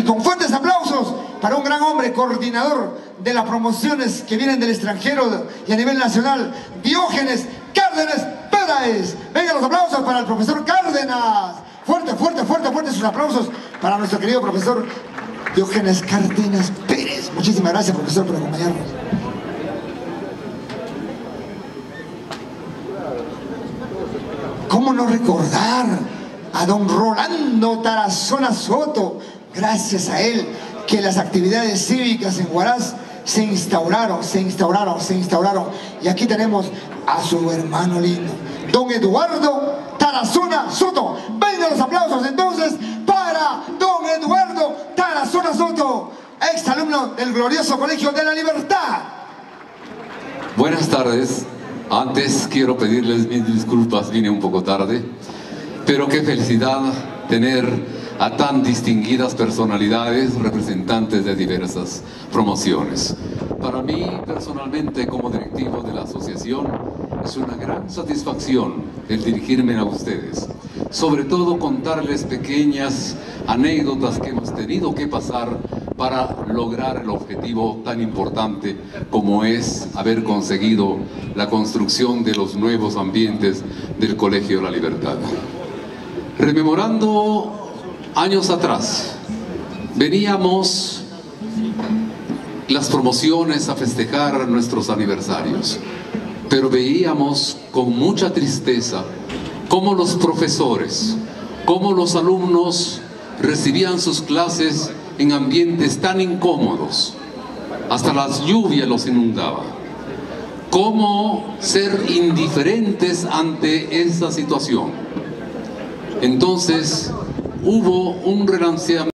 Y con fuertes aplausos para un gran hombre, coordinador de las promociones que vienen del extranjero y a nivel nacional, Diógenes Cárdenas Pérez. Venga los aplausos para el profesor Cárdenas. Fuerte, fuerte, fuerte, fuerte sus aplausos para nuestro querido profesor Diógenes Cárdenas Pérez. Muchísimas gracias, profesor, por acompañarnos. ¿Cómo no recordar a don Rolando Tarazona Soto? Gracias a él que las actividades cívicas en Huaraz se instauraron, se instauraron, se instauraron. Y aquí tenemos a su hermano lindo, don Eduardo Tarazona Soto. Venga los aplausos entonces para don Eduardo Tarazona Soto, ex alumno del glorioso Colegio de la Libertad. Buenas tardes. Antes quiero pedirles mis disculpas, vine un poco tarde, pero qué felicidad tener a tan distinguidas personalidades representantes de diversas promociones. Para mí, personalmente, como directivo de la asociación, es una gran satisfacción el dirigirme a ustedes. Sobre todo contarles pequeñas anécdotas que hemos tenido que pasar para lograr el objetivo tan importante como es haber conseguido la construcción de los nuevos ambientes del Colegio de la Libertad. Rememorando años atrás, veníamos las promociones a festejar nuestros aniversarios, pero veíamos con mucha tristeza cómo los profesores, cómo los alumnos recibían sus clases en ambientes tan incómodos. Hasta las lluvias los inundaba. ¿Cómo ser indiferentes ante esa situación? Entonces hubo un relanceamiento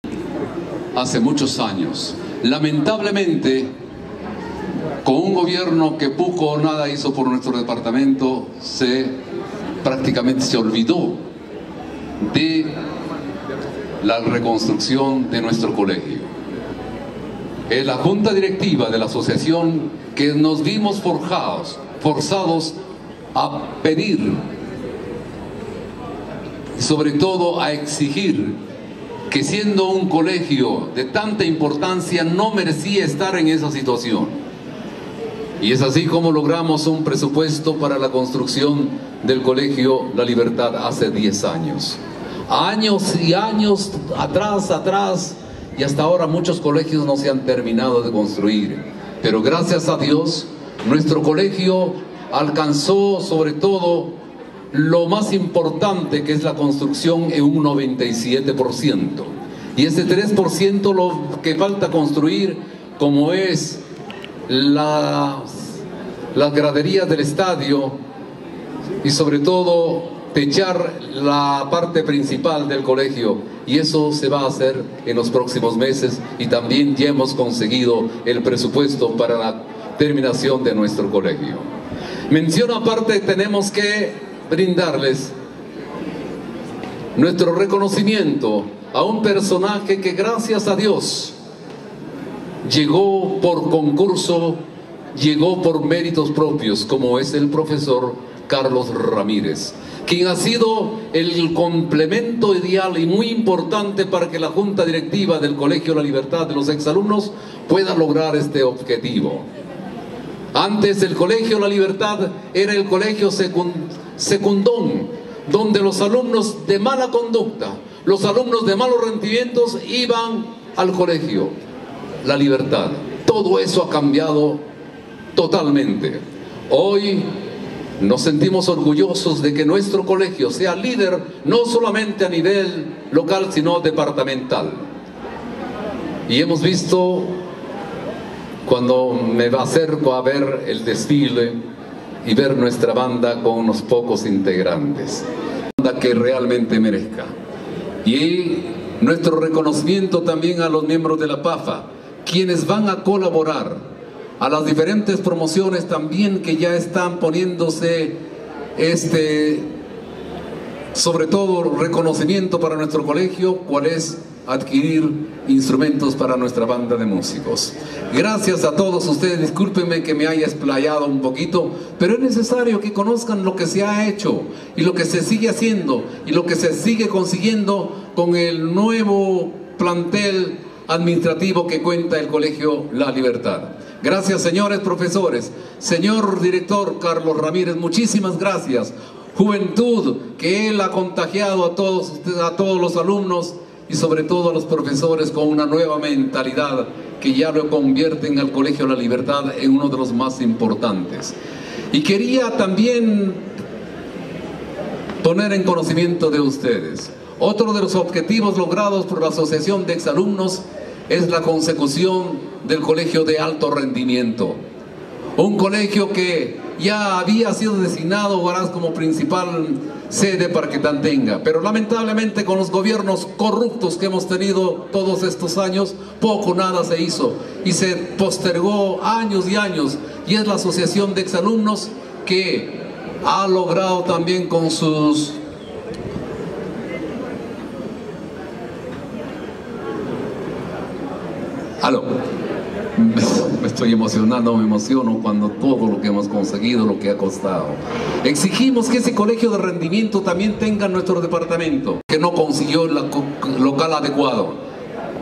hace muchos años. Lamentablemente, con un gobierno que poco o nada hizo por nuestro departamento, se prácticamente se olvidó de la reconstrucción de nuestro colegio. Es la junta directiva de la asociación que nos vimos forjados, forzados a pedir, sobre todo a exigir que siendo un colegio de tanta importancia no merecía estar en esa situación. Y es así como logramos un presupuesto para la construcción del colegio La Libertad hace 10 años años y años atrás, atrás, y hasta ahora muchos colegios no se han terminado de construir. Pero gracias a Dios, nuestro colegio alcanzó sobre todo lo más importante que es la construcción en un 97%. Y ese 3% lo que falta construir, como es las, las graderías del estadio y sobre todo techar la parte principal del colegio y eso se va a hacer en los próximos meses y también ya hemos conseguido el presupuesto para la terminación de nuestro colegio. Mención aparte tenemos que brindarles nuestro reconocimiento a un personaje que gracias a Dios llegó por concurso, llegó por méritos propios, como es el profesor Carlos Ramírez quien ha sido el complemento ideal y muy importante para que la Junta Directiva del Colegio La Libertad de los exalumnos pueda lograr este objetivo. Antes el Colegio La Libertad era el colegio secundón, donde los alumnos de mala conducta, los alumnos de malos rendimientos iban al colegio La Libertad. Todo eso ha cambiado totalmente. Hoy nos sentimos orgullosos de que nuestro colegio sea líder no solamente a nivel local, sino departamental. Y hemos visto, cuando me acerco a ver el desfile y ver nuestra banda con unos pocos integrantes, banda que realmente merezca. Y nuestro reconocimiento también a los miembros de la PAFA, quienes van a colaborar a las diferentes promociones también que ya están poniéndose este sobre todo reconocimiento para nuestro colegio, cuál es adquirir instrumentos para nuestra banda de músicos. Gracias a todos ustedes, discúlpenme que me haya explayado un poquito, pero es necesario que conozcan lo que se ha hecho y lo que se sigue haciendo y lo que se sigue consiguiendo con el nuevo plantel administrativo que cuenta el Colegio La Libertad. Gracias, señores profesores. Señor director Carlos Ramírez, muchísimas gracias. Juventud que él ha contagiado a todos, a todos los alumnos y sobre todo a los profesores con una nueva mentalidad que ya lo convierten al Colegio La Libertad en uno de los más importantes. Y quería también poner en conocimiento de ustedes. Otro de los objetivos logrados por la Asociación de Exalumnos es la consecución del Colegio de Alto Rendimiento. Un colegio que ya había sido designado como principal sede para que tan tenga. Pero lamentablemente con los gobiernos corruptos que hemos tenido todos estos años, poco nada se hizo y se postergó años y años. Y es la Asociación de Exalumnos que ha logrado también con sus Aló estoy emocionando, me emociono cuando todo lo que hemos conseguido, lo que ha costado. Exigimos que ese colegio de rendimiento también tenga nuestro departamento, que no consiguió el local adecuado.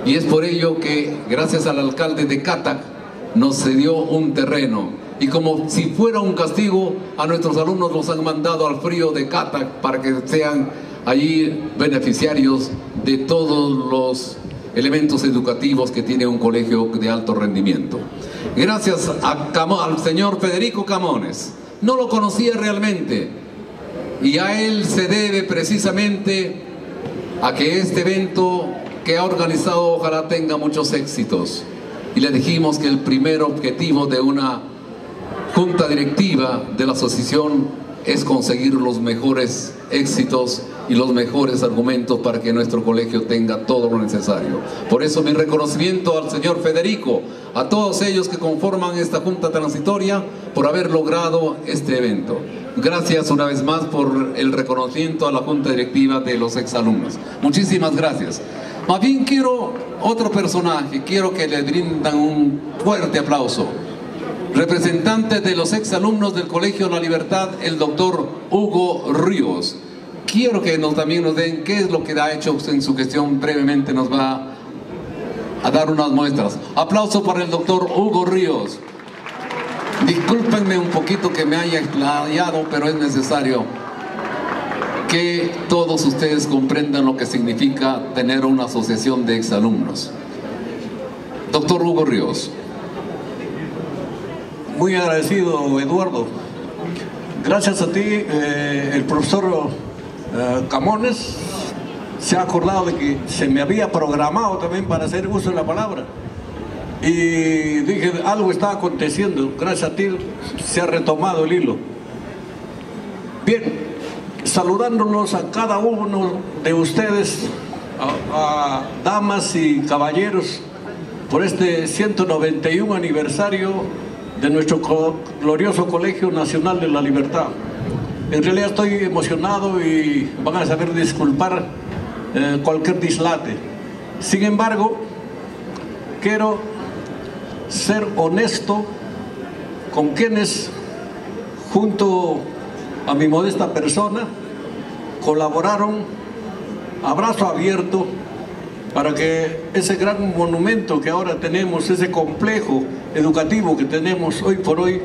Y es por ello que, gracias al alcalde de Catac, nos cedió un terreno. Y como si fuera un castigo, a nuestros alumnos los han mandado al frío de Catac para que sean allí beneficiarios de todos los elementos educativos que tiene un colegio de alto rendimiento. Gracias al señor Federico Camones. No lo conocía realmente y a él se debe precisamente a que este evento que ha organizado ojalá tenga muchos éxitos. Y le dijimos que el primer objetivo de una junta directiva de la asociación es conseguir los mejores éxitos y los mejores argumentos para que nuestro colegio tenga todo lo necesario. Por eso mi reconocimiento al señor Federico, a todos ellos que conforman esta Junta Transitoria por haber logrado este evento. Gracias una vez más por el reconocimiento a la Junta Directiva de los exalumnos. Muchísimas gracias. Más bien quiero otro personaje, quiero que le brindan un fuerte aplauso. Representante de los exalumnos del Colegio La Libertad, el doctor Hugo Ríos quiero que nos, también nos den qué es lo que ha hecho en su gestión. Brevemente nos va a dar unas muestras. Aplauso para el doctor Hugo Ríos. Discúlpenme un poquito que me haya explayado, pero es necesario que todos ustedes comprendan lo que significa tener una asociación de exalumnos. Doctor Hugo Ríos. Muy agradecido, Eduardo. Gracias a ti, eh, el profesor eh, Camones se ha acordado de que se me había programado también para hacer uso de la palabra. Y dije, algo está aconteciendo, gracias a ti se ha retomado el hilo. Bien, saludándonos a cada uno de ustedes, a, damas y caballeros, por este 191 aniversario de nuestro glorioso Colegio Nacional de la Libertad. En realidad estoy emocionado y van a saber disculpar eh, cualquier dislate. Sin embargo, quiero ser honesto con quienes, junto a mi modesta persona, colaboraron abrazo abierto para que ese gran monumento que ahora tenemos, ese complejo educativo que tenemos hoy por hoy,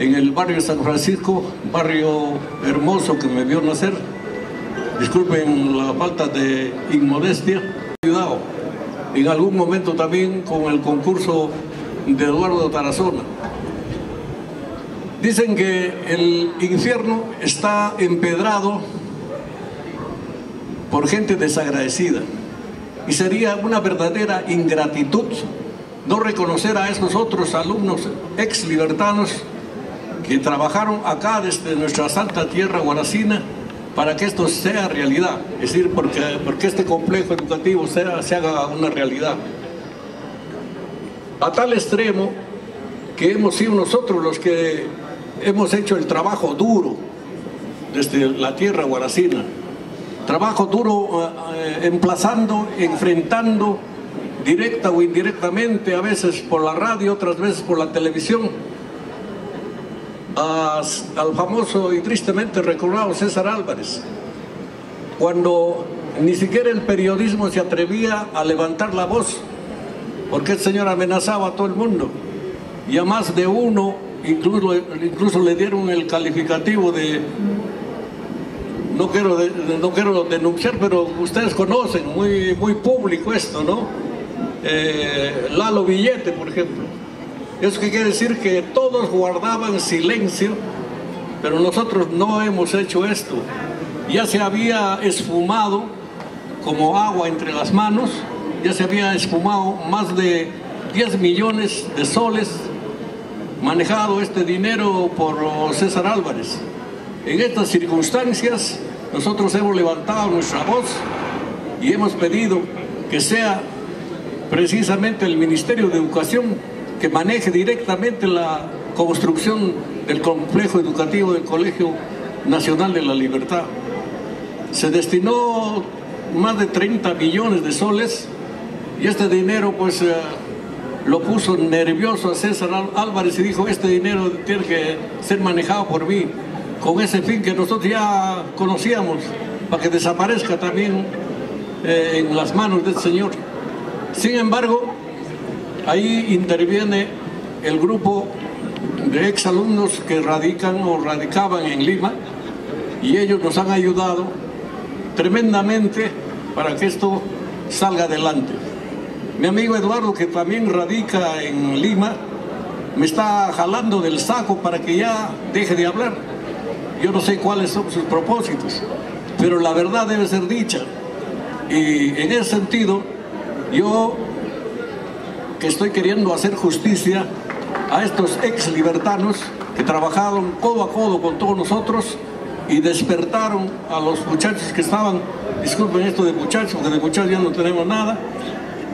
en el barrio San Francisco, barrio hermoso que me vio nacer. Disculpen la falta de inmodestia. Ayudado en algún momento también con el concurso de Eduardo Tarazona. Dicen que el infierno está empedrado por gente desagradecida y sería una verdadera ingratitud no reconocer a esos otros alumnos ex libertanos que trabajaron acá desde nuestra santa tierra guaracina para que esto sea realidad, es decir, porque, porque este complejo educativo sea, se haga una realidad. A tal extremo que hemos sido nosotros los que hemos hecho el trabajo duro desde la tierra guaracina, trabajo duro eh, emplazando, enfrentando, directa o indirectamente, a veces por la radio, otras veces por la televisión, al famoso y tristemente recordado César Álvarez, cuando ni siquiera el periodismo se atrevía a levantar la voz porque el señor amenazaba a todo el mundo. Y a más de uno, incluso, incluso le dieron el calificativo de, no quiero, no quiero denunciar, pero ustedes conocen, muy, muy público esto, ¿no? Eh, Lalo Billete, por ejemplo. Eso quiere decir que todos guardaban silencio, pero nosotros no hemos hecho esto. Ya se había esfumado como agua entre las manos, ya se había esfumado más de 10 millones de soles manejado este dinero por César Álvarez. En estas circunstancias nosotros hemos levantado nuestra voz y hemos pedido que sea precisamente el Ministerio de Educación que maneje directamente la construcción del complejo educativo del Colegio Nacional de la Libertad. Se destinó más de 30 millones de soles y este dinero pues eh, lo puso nervioso a César Álvarez y dijo este dinero tiene que ser manejado por mí con ese fin que nosotros ya conocíamos, para que desaparezca también eh, en las manos del Señor. Sin embargo, ahí interviene el grupo de exalumnos que radican o radicaban en Lima y ellos nos han ayudado tremendamente para que esto salga adelante. Mi amigo Eduardo, que también radica en Lima, me está jalando del saco para que ya deje de hablar yo no sé cuáles son sus propósitos, pero la verdad debe ser dicha. Y en ese sentido, yo estoy queriendo hacer justicia a estos ex libertanos que trabajaron codo a codo con todos nosotros y despertaron a los muchachos que estaban, disculpen esto de muchachos, porque de muchachos ya no tenemos nada,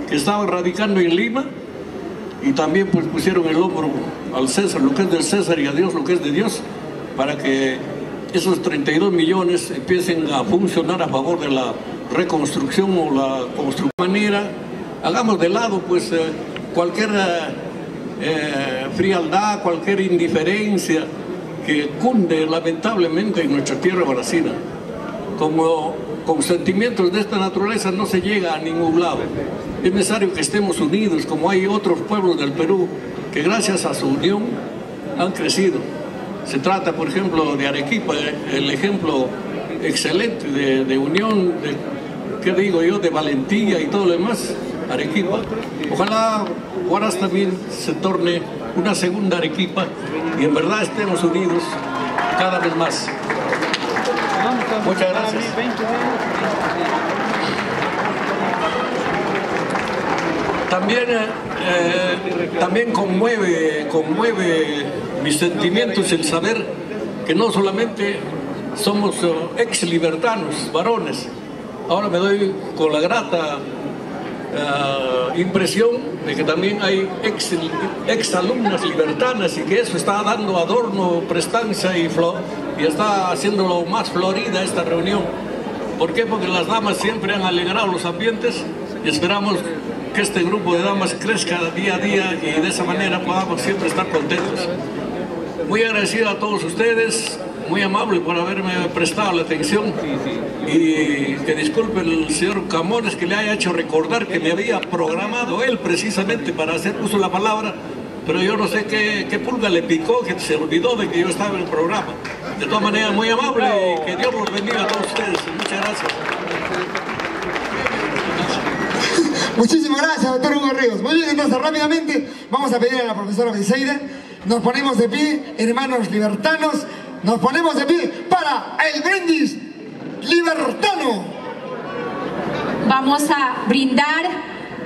que estaban radicando en Lima y también pues pusieron el hombro al César, lo que es del César y a Dios lo que es de Dios, para que esos 32 millones empiecen a funcionar a favor de la reconstrucción o la construcción. manera, hagamos de lado pues eh, cualquier eh, eh, frialdad, cualquier indiferencia que cunde lamentablemente en nuestra tierra brasileña. Como con sentimientos de esta naturaleza no se llega a ningún lado. Es necesario que estemos unidos, como hay otros pueblos del Perú que gracias a su unión han crecido. Se trata, por ejemplo, de Arequipa, el ejemplo excelente de, unión, de, ¿qué digo yo?, de valentía y todo lo demás, Arequipa. Ojalá Huaraz también se torne una segunda Arequipa y en verdad estemos unidos cada vez más. Muchas gracias. También, eh, también conmueve, conmueve mis sentimientos el saber que no solamente somos eh, ex libertanos, varones, ahora me doy con la grata eh, impresión de que también hay ex, ex, alumnas libertanas y que eso está dando adorno, prestancia y, y está haciéndolo más florida esta reunión. ¿Por qué? Porque las damas siempre han alegrado los ambientes y esperamos que este grupo de damas crezca día a día y de esa manera podamos siempre estar contentos. Muy agradecido a todos ustedes, muy amable por haberme prestado la atención y que disculpe el señor Camones que le haya hecho recordar que me había programado él precisamente para hacer uso de la palabra, pero yo no sé qué, qué pulga le picó, que se olvidó de que yo estaba en el programa. De todas maneras, muy amable y que Dios los bendiga a todos ustedes. Muchas gracias. Muchísimas gracias, doctor Hugo Ríos. Muy bien, entonces rápidamente vamos a pedir a la profesora Briseida. Nos ponemos de pie, hermanos libertanos, nos ponemos de pie para el brindis libertano. Vamos a brindar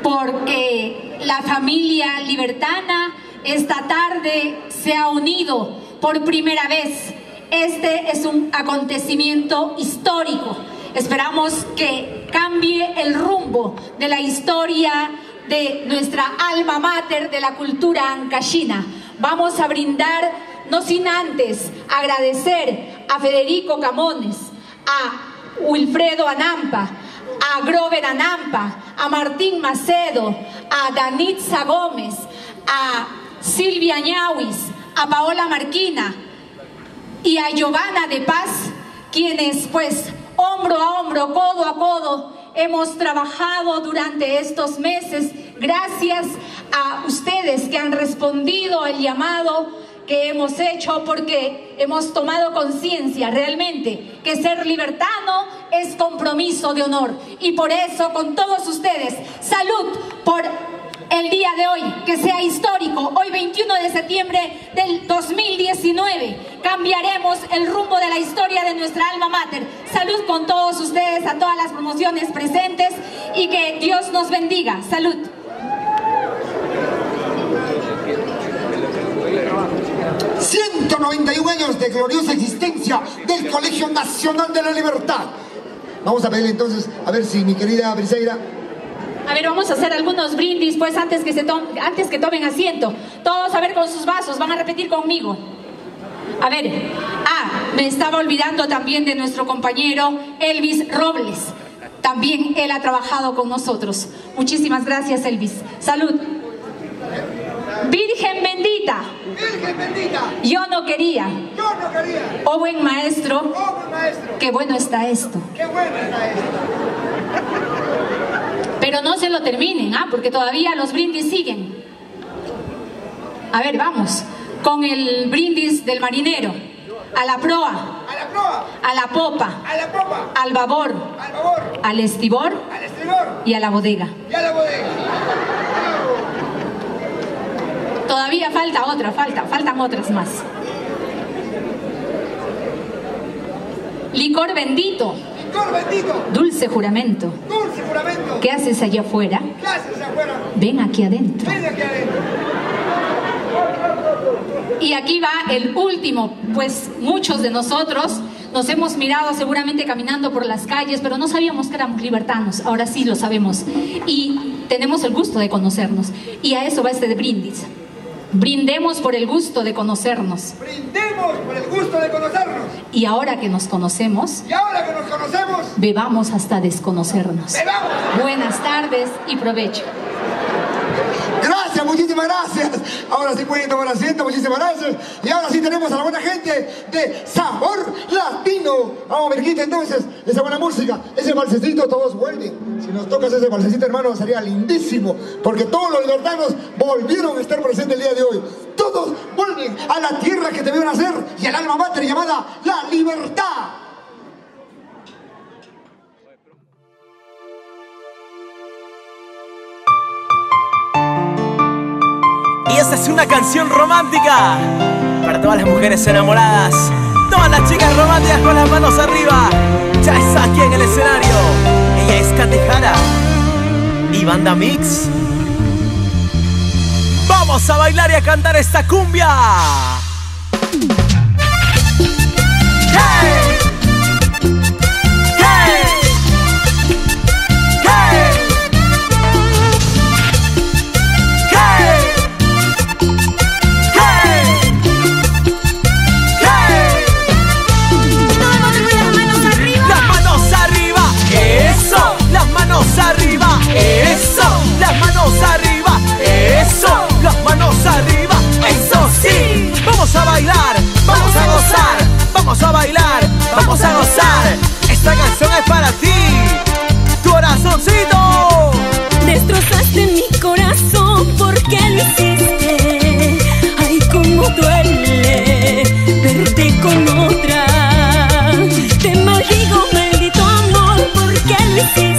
porque la familia libertana esta tarde se ha unido por primera vez. Este es un acontecimiento histórico. Esperamos que cambie el rumbo de la historia de nuestra alma mater de la cultura ancashina. Vamos a brindar, no sin antes agradecer a Federico Camones, a Wilfredo Anampa, a Grover Anampa, a Martín Macedo, a Danitza Gómez, a Silvia Ñawis, a Paola Marquina y a Giovanna de Paz, quienes pues hombro a hombro, codo a codo, hemos trabajado durante estos meses Gracias a ustedes que han respondido al llamado que hemos hecho porque hemos tomado conciencia realmente que ser libertano es compromiso de honor. Y por eso con todos ustedes, salud por el día de hoy, que sea histórico. Hoy 21 de septiembre del 2019 cambiaremos el rumbo de la historia de nuestra alma mater. Salud con todos ustedes, a todas las promociones presentes y que Dios nos bendiga. Salud. ...191 años de gloriosa existencia del Colegio Nacional de la Libertad. Vamos a pedirle entonces, a ver si mi querida Briseira a ver, vamos a hacer algunos brindis, pues antes que, se antes que tomen asiento. Todos a ver con sus vasos, van a repetir conmigo. A ver, ah, me estaba olvidando también de nuestro compañero Elvis Robles. También él ha trabajado con nosotros. Muchísimas gracias, Elvis. Salud. Virgen bendita. Virgen bendita. Yo no quería. Yo no quería. Oh buen maestro. Oh buen maestro. Qué bueno está esto. Qué bueno está esto. Pero no se lo terminen, ¿ah? porque todavía los brindis siguen. A ver, vamos. Con el brindis del marinero. A la proa. A la proa. A la popa. A la popa. Al babor. Al babor. Al estibor. Al estibor. Y a la bodega. Y a la bodega. Todavía falta otra, falta, faltan otras más. Licor bendito. Licor bendito. Dulce juramento. Dulce juramento. ¿Qué haces allá afuera? ¿Qué haces afuera? Ven aquí adentro. Ven aquí adentro. Y aquí va el último, pues muchos de nosotros nos hemos mirado seguramente caminando por las calles, pero no sabíamos que éramos libertanos, ahora sí lo sabemos. Y tenemos el gusto de conocernos. Y a eso va este de brindis. Brindemos por el gusto de conocernos. Brindemos por el gusto de conocernos. Y ahora que nos conocemos. Y ahora que nos conocemos. Bebamos hasta desconocernos. Bebamos. Buenas tardes y provecho. Muchísimas gracias. Ahora sí pueden tomar asiento, muchísimas gracias. Y ahora sí tenemos a la buena gente de Sabor Latino. Vamos, Virgita, entonces, esa buena música, ese balsecito, todos vuelven. Si nos tocas ese balsecito, hermano, sería lindísimo. Porque todos los libertanos volvieron a estar presentes el día de hoy. Todos vuelven a la tierra que debieron hacer y al alma mater llamada la libertad. Y esta es una canción romántica para todas las mujeres enamoradas. Todas las chicas románticas con las manos arriba. Ya está aquí en el escenario. Ella es Candejara y Banda Mix. Vamos a bailar y a cantar esta cumbia. Vamos a bailar, vamos a gozar. Esta canción es para ti, corazoncito. Destrozaste mi corazón porque lo hiciste. Ay, cómo duele verte con otra. Te maldigo, maldito amor, porque lo hiciste.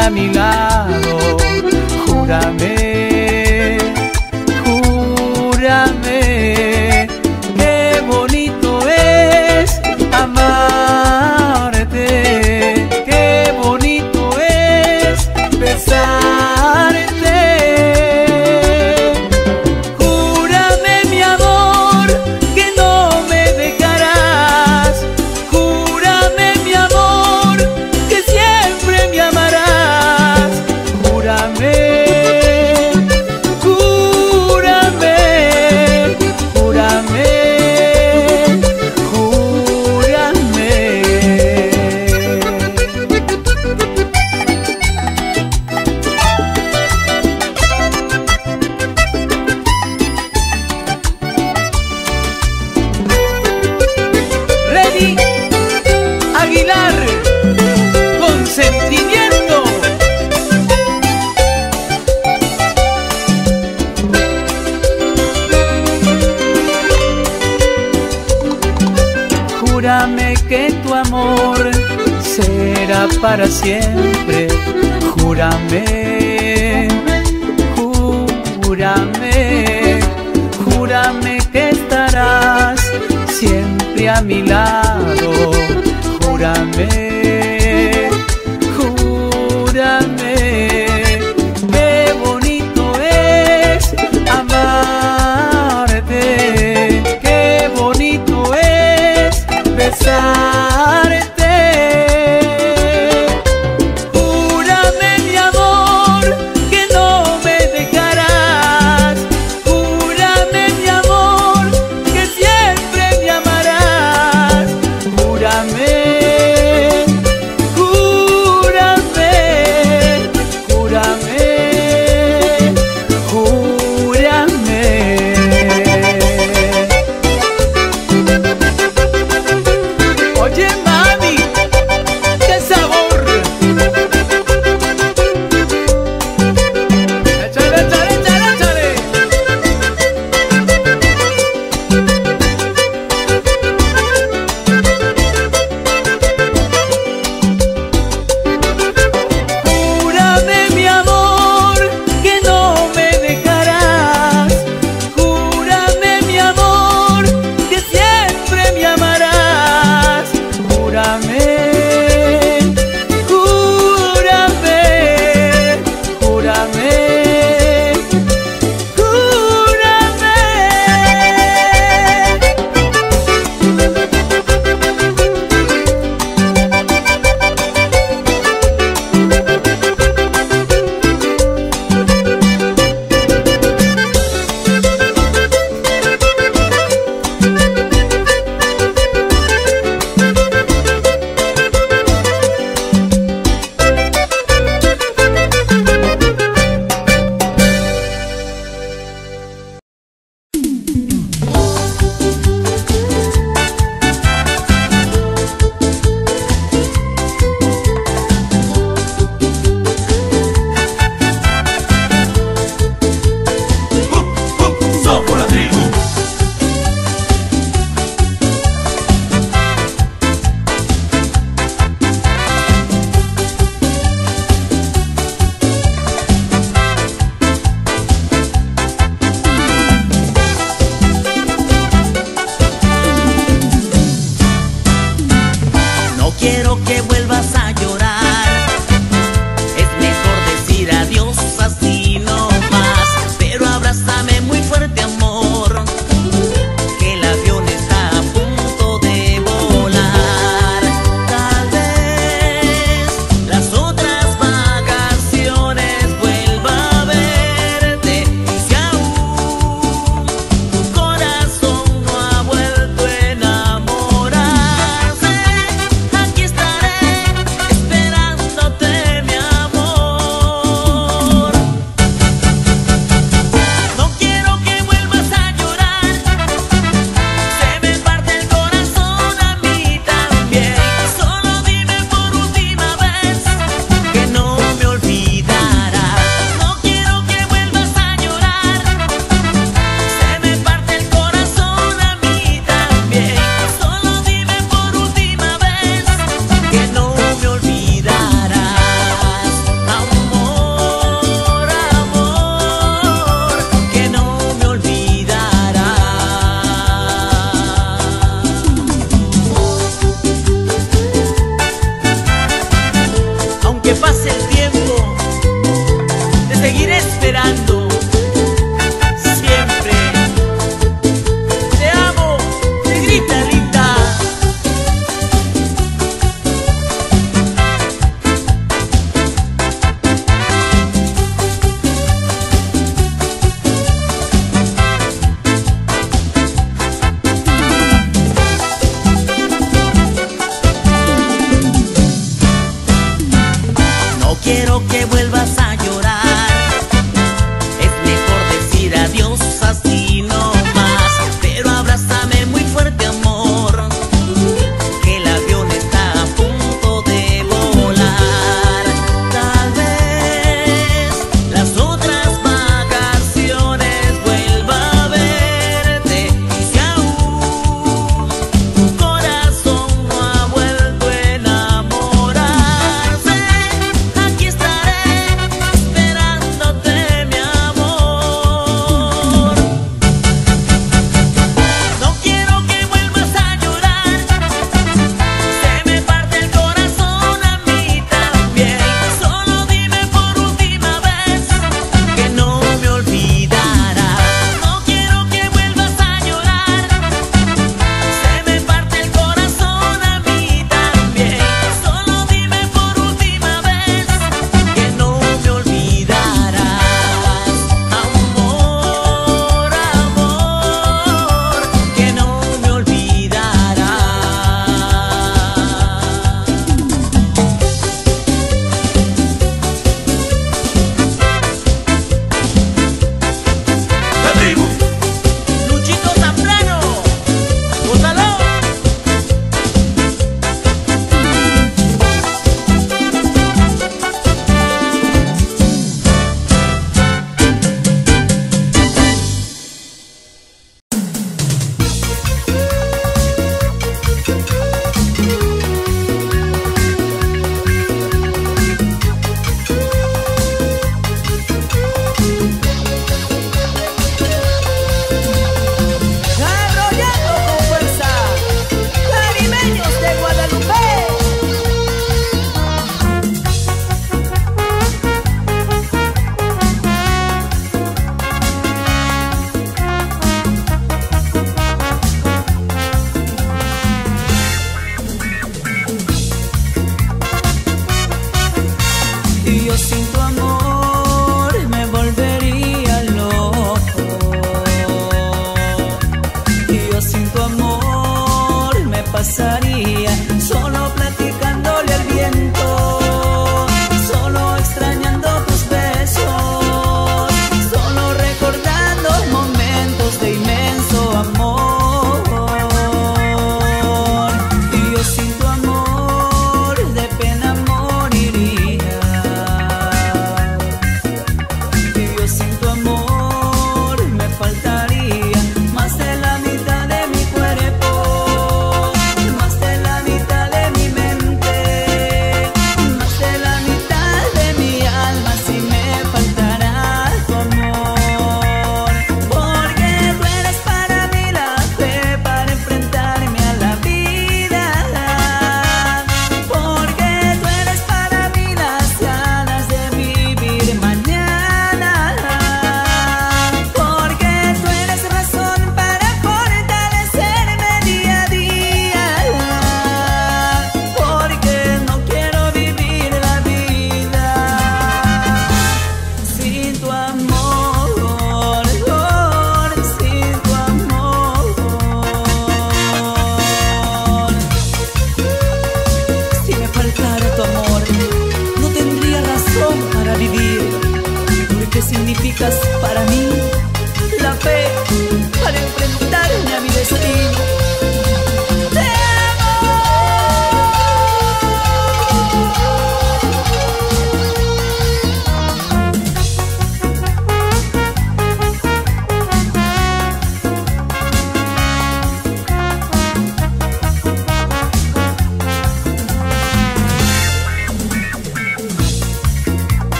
A mi lado.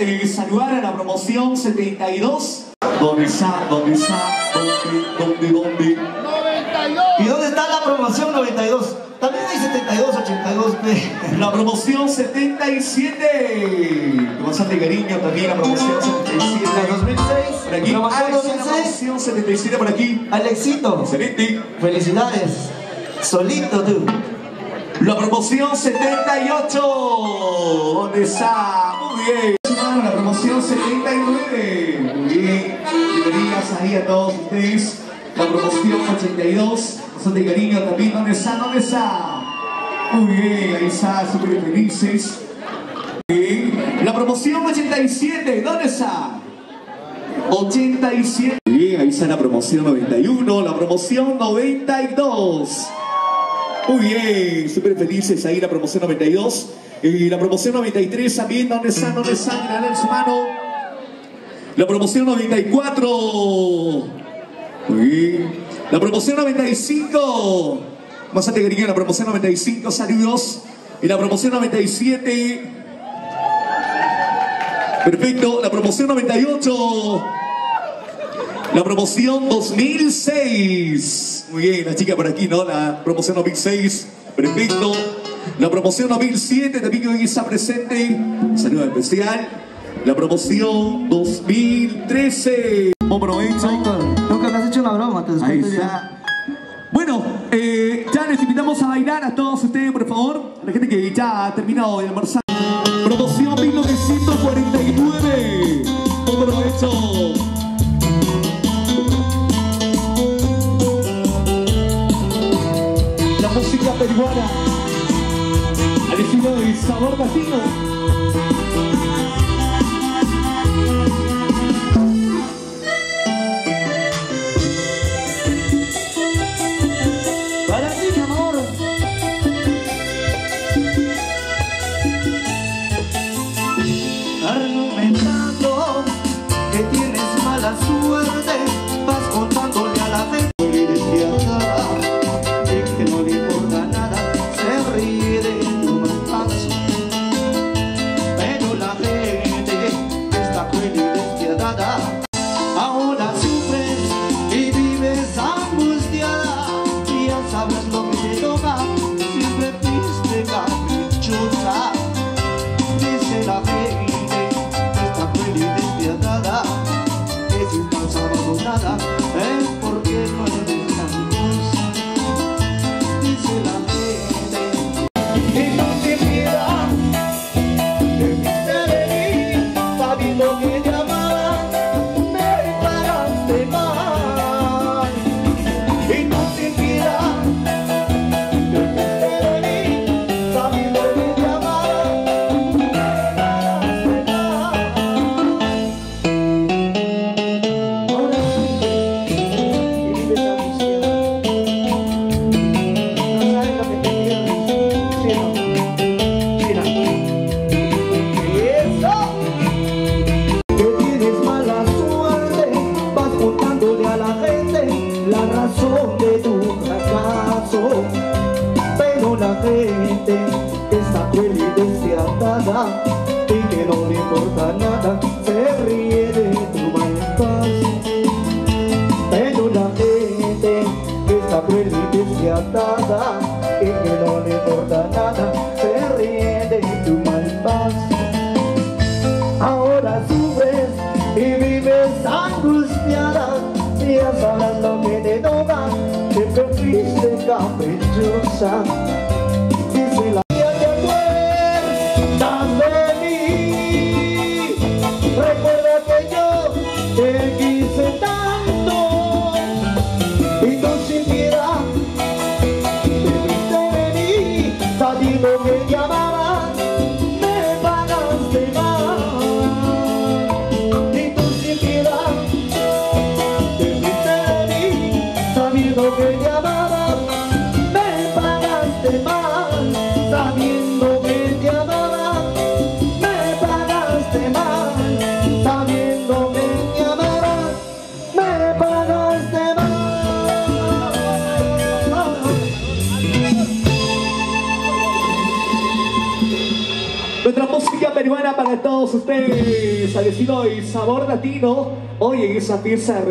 Eh, saludar a la promoción 72. ¿Dónde está? ¿Dónde está? ¿Dónde? ¿Dónde? ¿Dónde? ¿Y dónde está la promoción 92? También hay 72, 82. pe. La promoción 77. Con bastante cariño también la promoción 77. La 2006. Por aquí. Promoción esa es la 2006. promoción 77 por aquí. Alexito. Excelente. Felicidades. Solito tú. La promoción 78. ¿Dónde está? Muy bien. 32. Son de cariño también. ¿Dónde está? ¿Dónde está? Muy bien, ahí está, súper felices. La promoción 87, ¿dónde está? 87. Bien, ahí está la promoción 91, la promoción 92. Muy bien, súper felices ahí la promoción 92. Y la promoción 93 también, ¿dónde están? ¿Dónde están? Gran hermano. La promoción 94. Muy bien. La promoción 95. Bastante cariño la promoción 95, saludos. Y la promoción 97. Perfecto, la promoción 98. La promoción 2006. Muy bien, la chica por aquí, ¿no? La promoción 2006. Perfecto. La promoción 2007 también hoy está presente. Saludo especial. La promoción 2013. Buen provecho. Broma, te Ahí está. Bueno, eh, ya les invitamos a bailar a todos ustedes, por favor. La gente que ya ha terminado de almorzar. Promoción 1949. Buen provecho. La música peruana al estilo del sabor latino.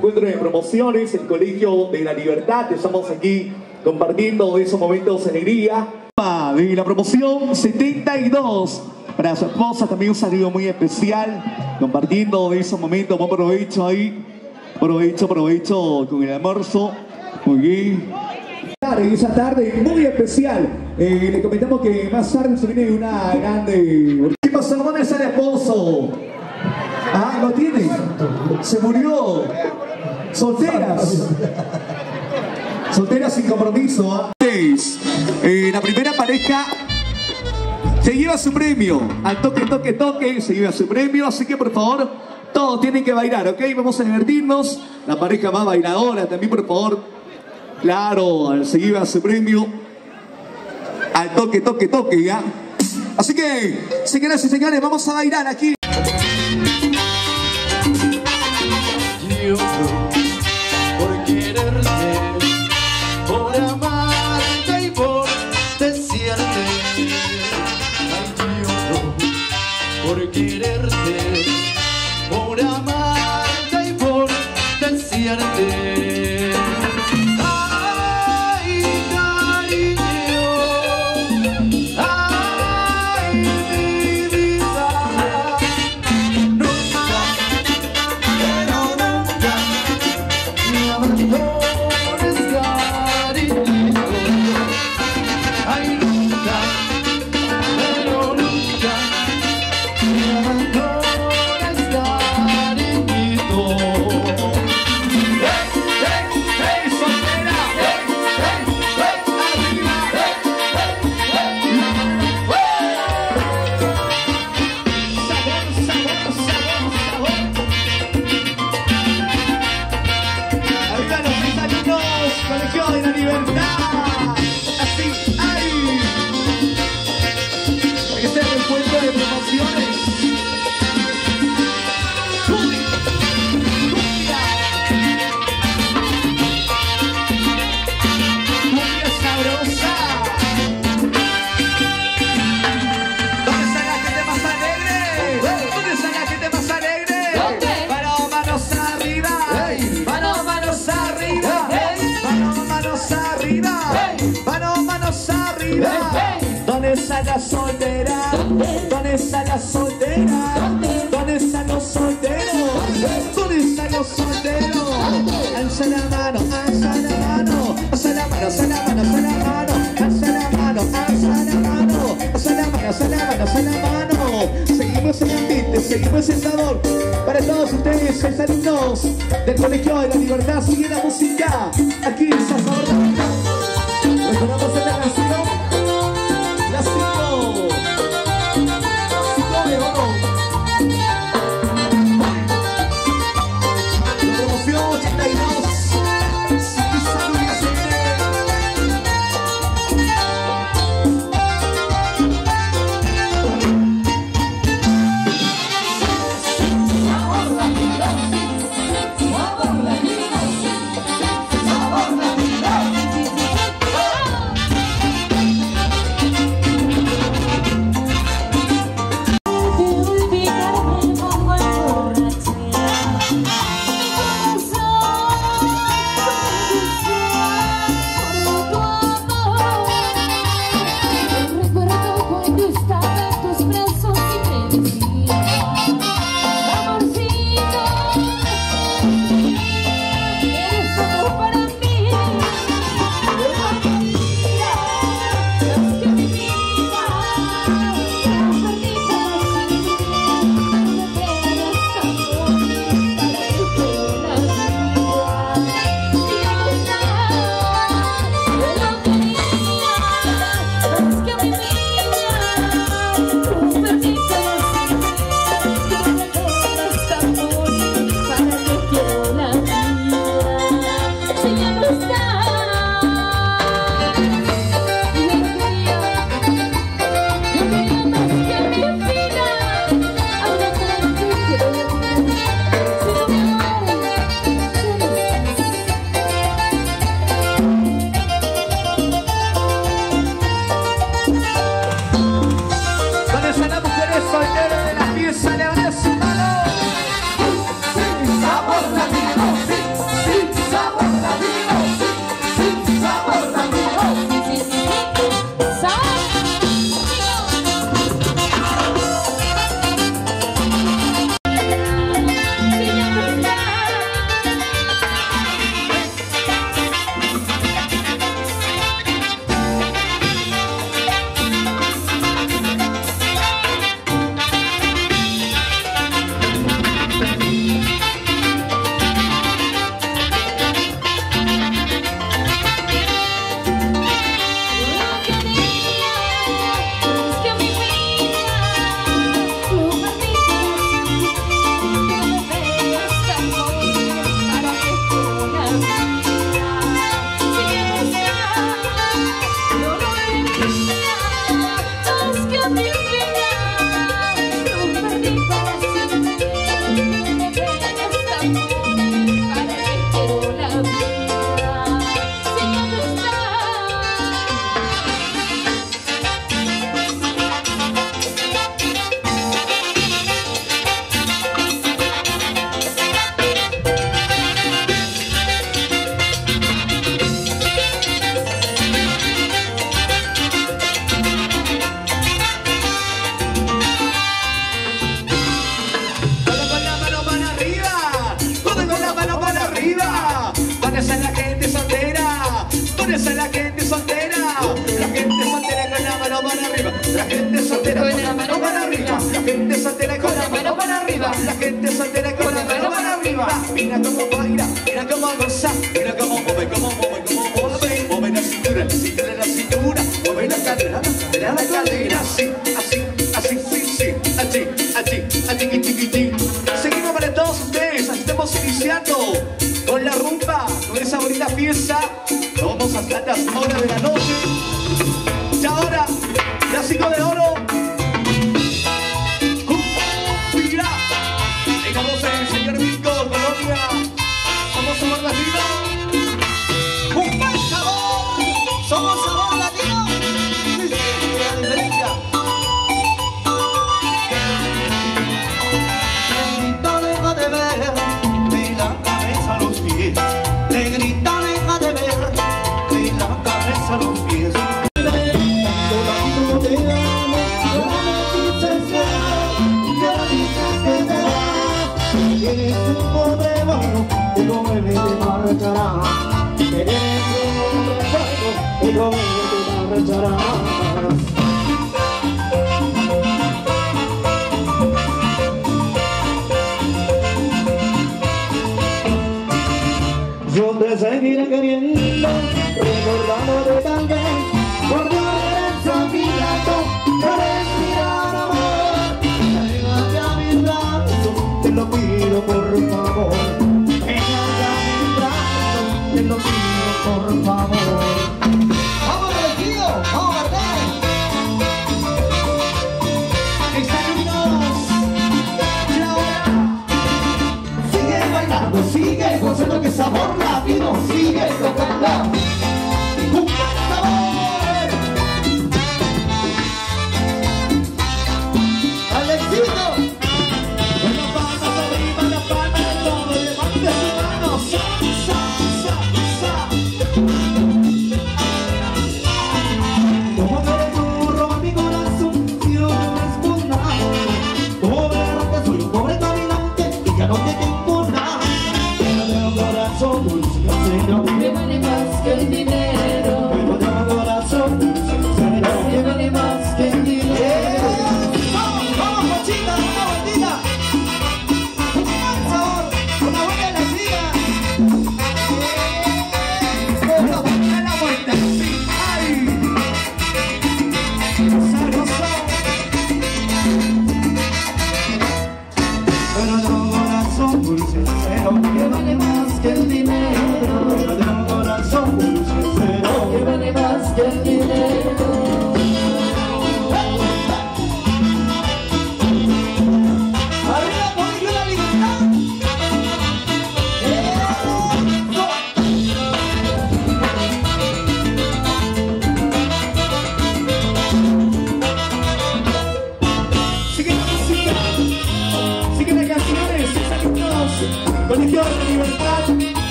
Fiesta de promociones, el Colegio de la Libertad, estamos aquí compartiendo esos momentos de alegría. De la promoción 72, para su esposa también un saludo muy especial, compartiendo esos momentos, buen provecho ahí, provecho, provecho con el almuerzo, muy bien. En esa tarde muy especial, eh, le comentamos que más tarde se viene una grande... ¿Qué pasó? ¿Dónde está el esposo? Ah, ¿lo tiene? Se murió. Solteras. Solteras sin compromiso. Eh, la primera pareja se lleva su premio. Al toque, toque, toque, se lleva su premio. Así que por favor, todos tienen que bailar, ¿ok? Vamos a divertirnos. La pareja más bailadora también, por favor. Claro, se lleva su premio. Al toque, toque, toque, ¿ya? Así que, señoras y señores, vamos a bailar aquí. Seguimos en sabor. Para todos ustedes, ex alumnos del Colegio de la Libertad, sigue la música. Aquí en Sabor.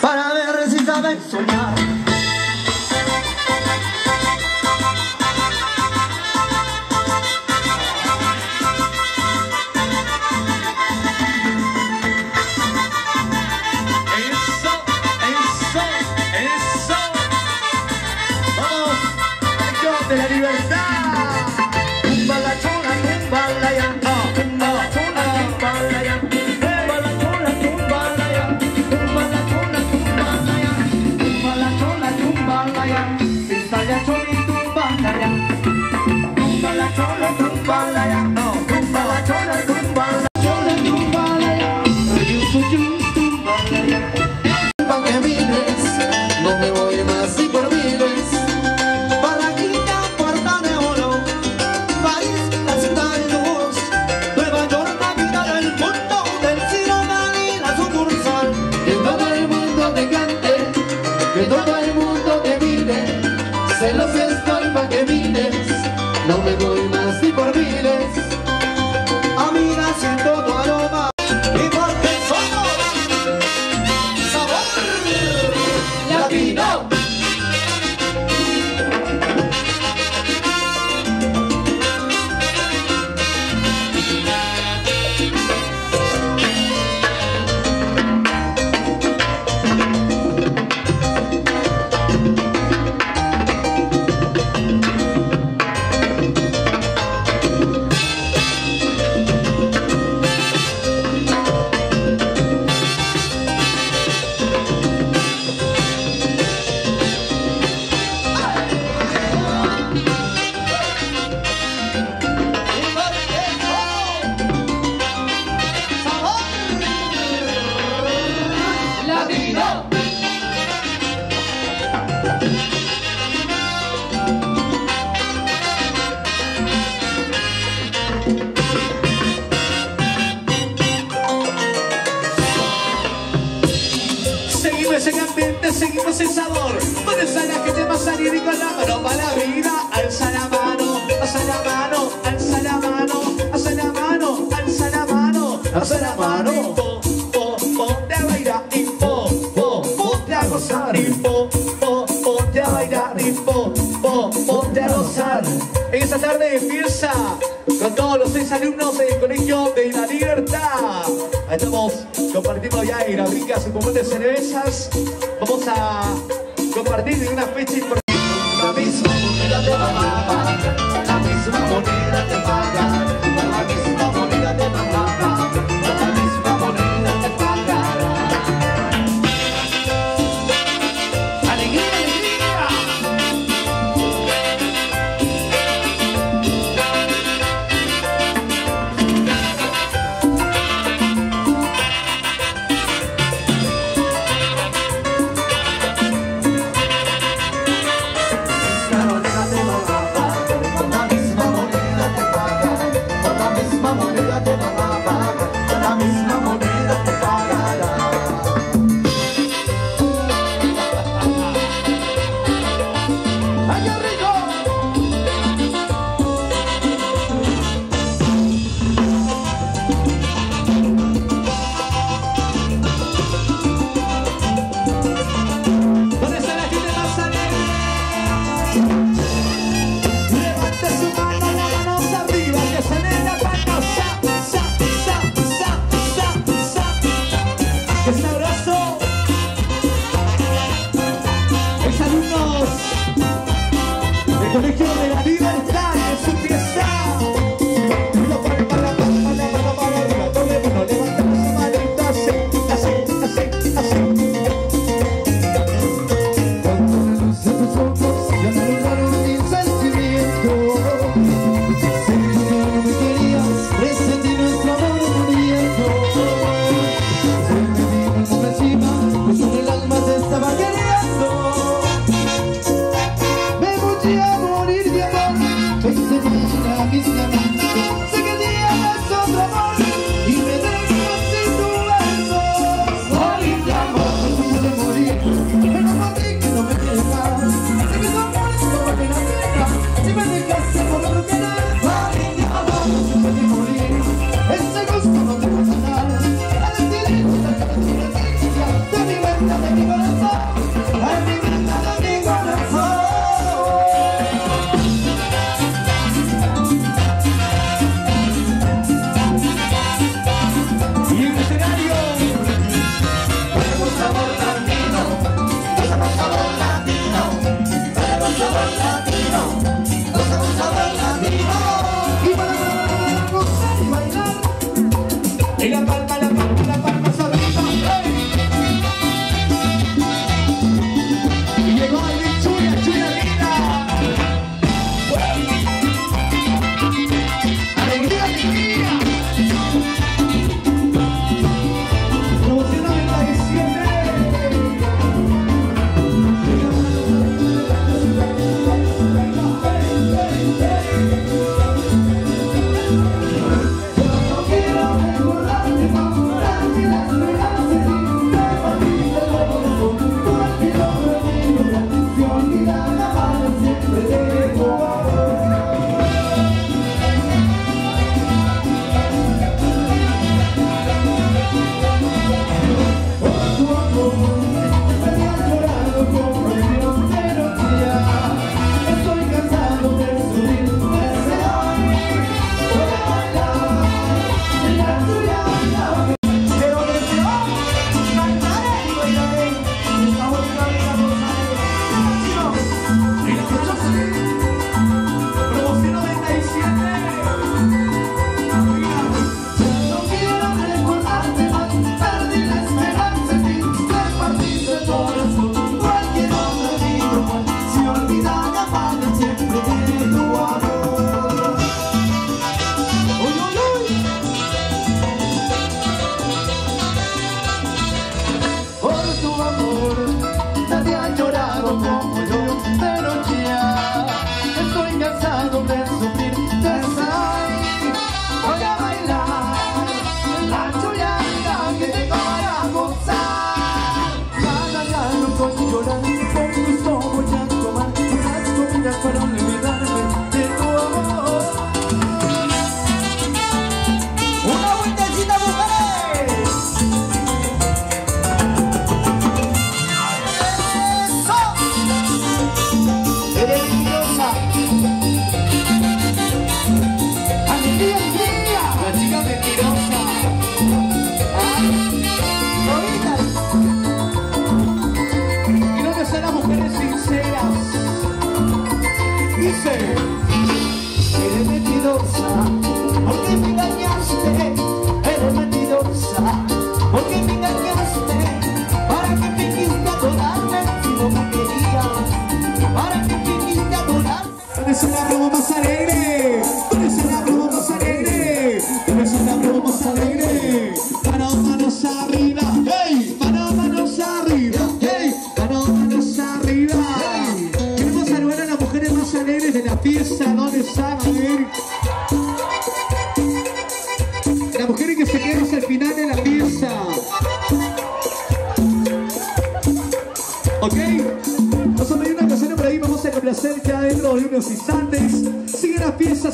Para ver si sabes soñar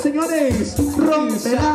señores. Rómpela. Sabor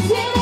cuando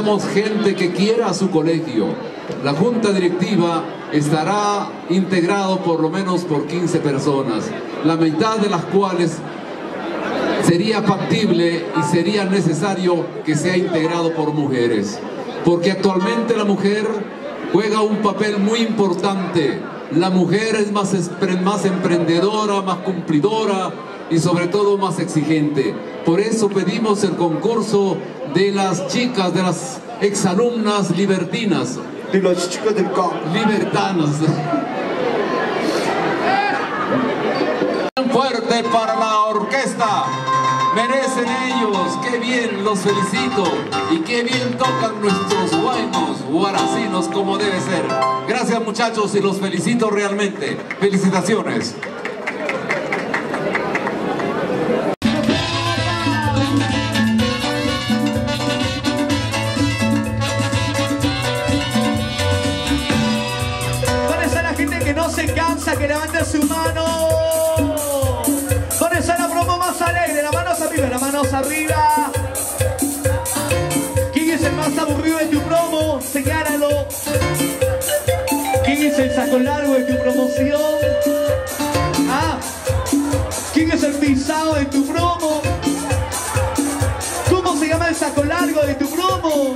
necesitamos gente que quiera a su colegio. La junta directiva estará integrado por lo menos por 15 personas, la mitad de las cuales sería factible y sería necesario que sea integrado por mujeres, porque actualmente la mujer juega un papel muy importante. La mujer es más, emprendedora, más cumplidora y sobre todo más exigente. Por eso pedimos el concurso de las chicas, de las exalumnas libertinas, De los chicos del campo. libertanas. fuerte para la orquesta. Merecen ellos, qué bien, los felicito. Y qué bien tocan nuestros buenos guaracinos como debe ser. Gracias muchachos y los felicito realmente. Felicitaciones. Arriba. ¿Quién es el más aburrido de tu promo? Señálalo. ¿Quién es el saco largo de tu promoción? Ah. ¿Quién es el pisado de tu promo? ¿Cómo se llama el saco largo de tu promo?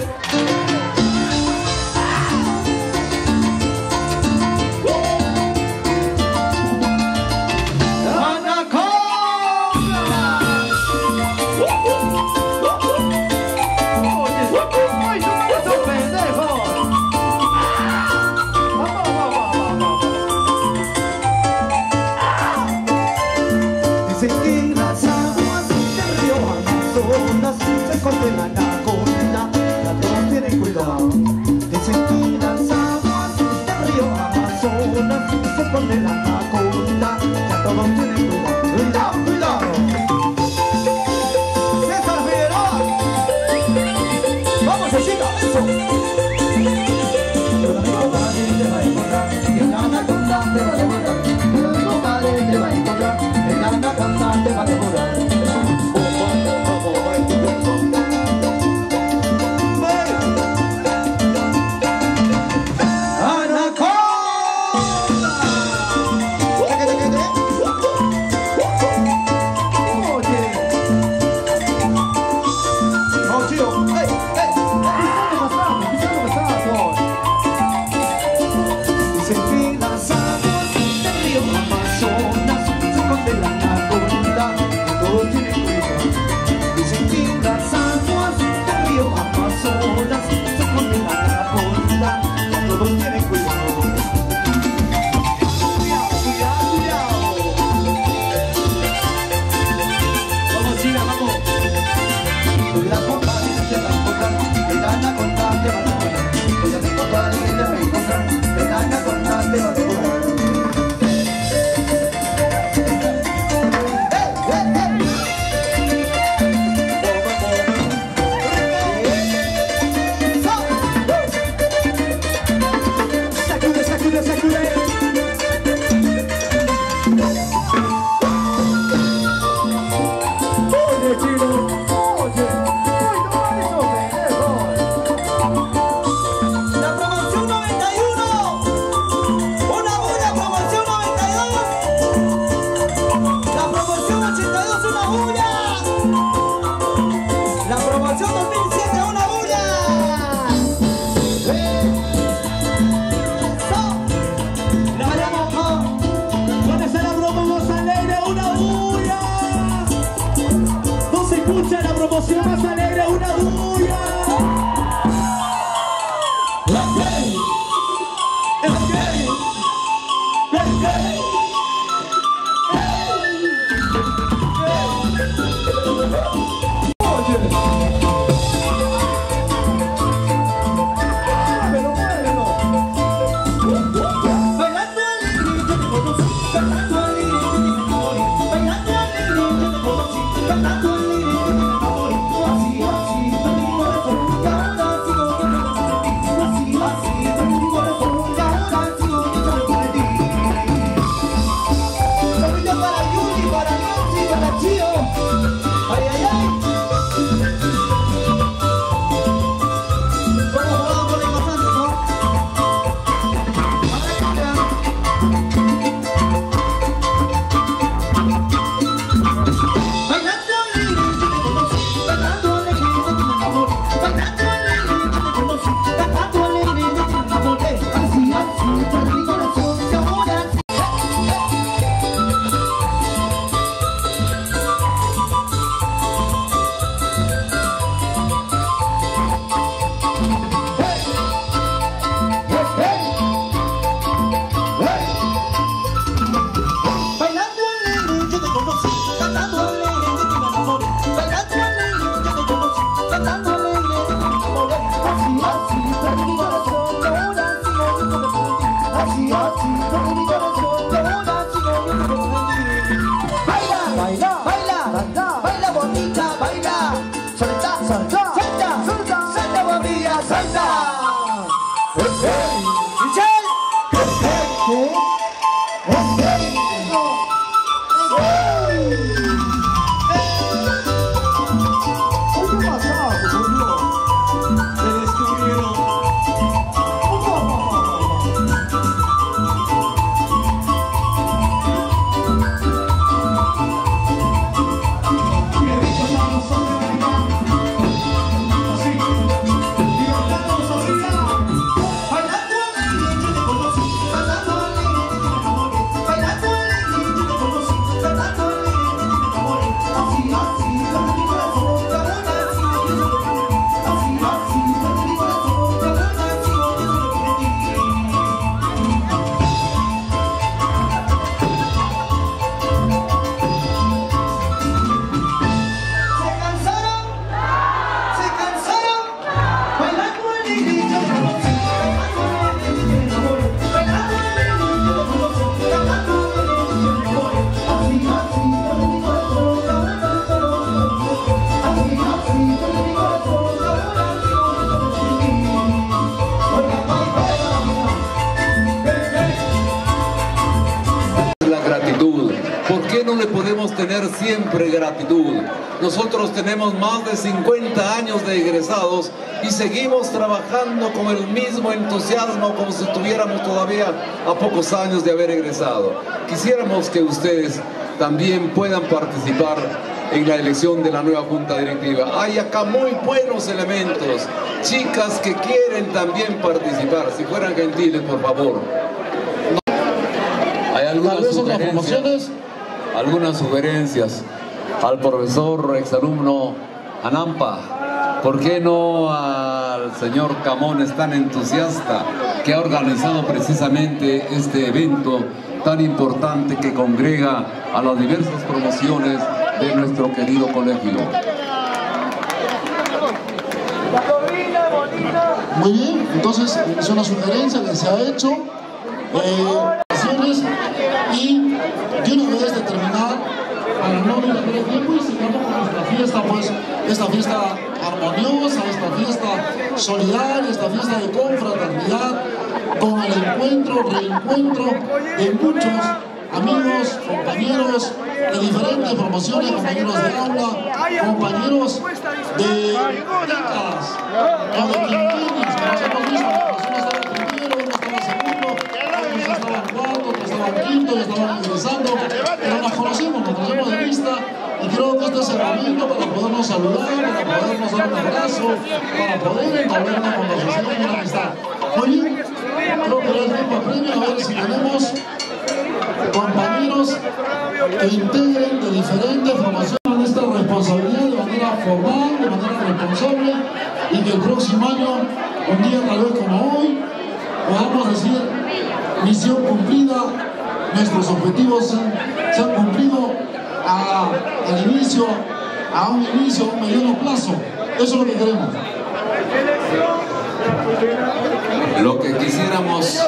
De 50 años de egresados y seguimos trabajando con el mismo entusiasmo como si estuviéramos todavía a pocos años de haber egresado. Quisiéramos que ustedes también puedan participar en la elección de la nueva junta directiva. Hay acá muy buenos elementos, chicas que quieren también participar. Si fueran gentiles, por favor. Hay algunas sugerencias, algunas sugerencias al profesor exalumno Anampa. ¿Por qué no al señor Camones tan entusiasta que ha organizado precisamente este evento tan importante que congrega a las diversas promociones de nuestro querido colegio? Muy bien, entonces es una sugerencia que se ha hecho. Eh, y de una vez determinar tiempo y sigamos nuestra fiesta, pues esta fiesta armoniosa, esta fiesta solidaria, esta fiesta de confraternidad, con el encuentro, reencuentro de muchos amigos, compañeros de diferentes promociones, compañeros de aula, compañeros de décadas de quinquenios que nos hemos visto, estaban cuarto, otros estaban quinto, y estaban ingresando, pero nos conocemos, nos conocemos de vista y creo que este es el momento para podernos saludar, para podernos dar un abrazo, para poder entablar una conversación y una amistad. Muy bien, creo que el tiempo premio, a ver si tenemos compañeros que integren de diferentes formaciones esta responsabilidad de manera formal, de manera responsable y que el próximo año, un día tal vez como hoy, podamos decir misión cumplida, nuestros objetivos se, han- cumplido a- al inicio, a un inicio, a un mediano plazo. Eso es lo que queremos. Lo que quisiéramos,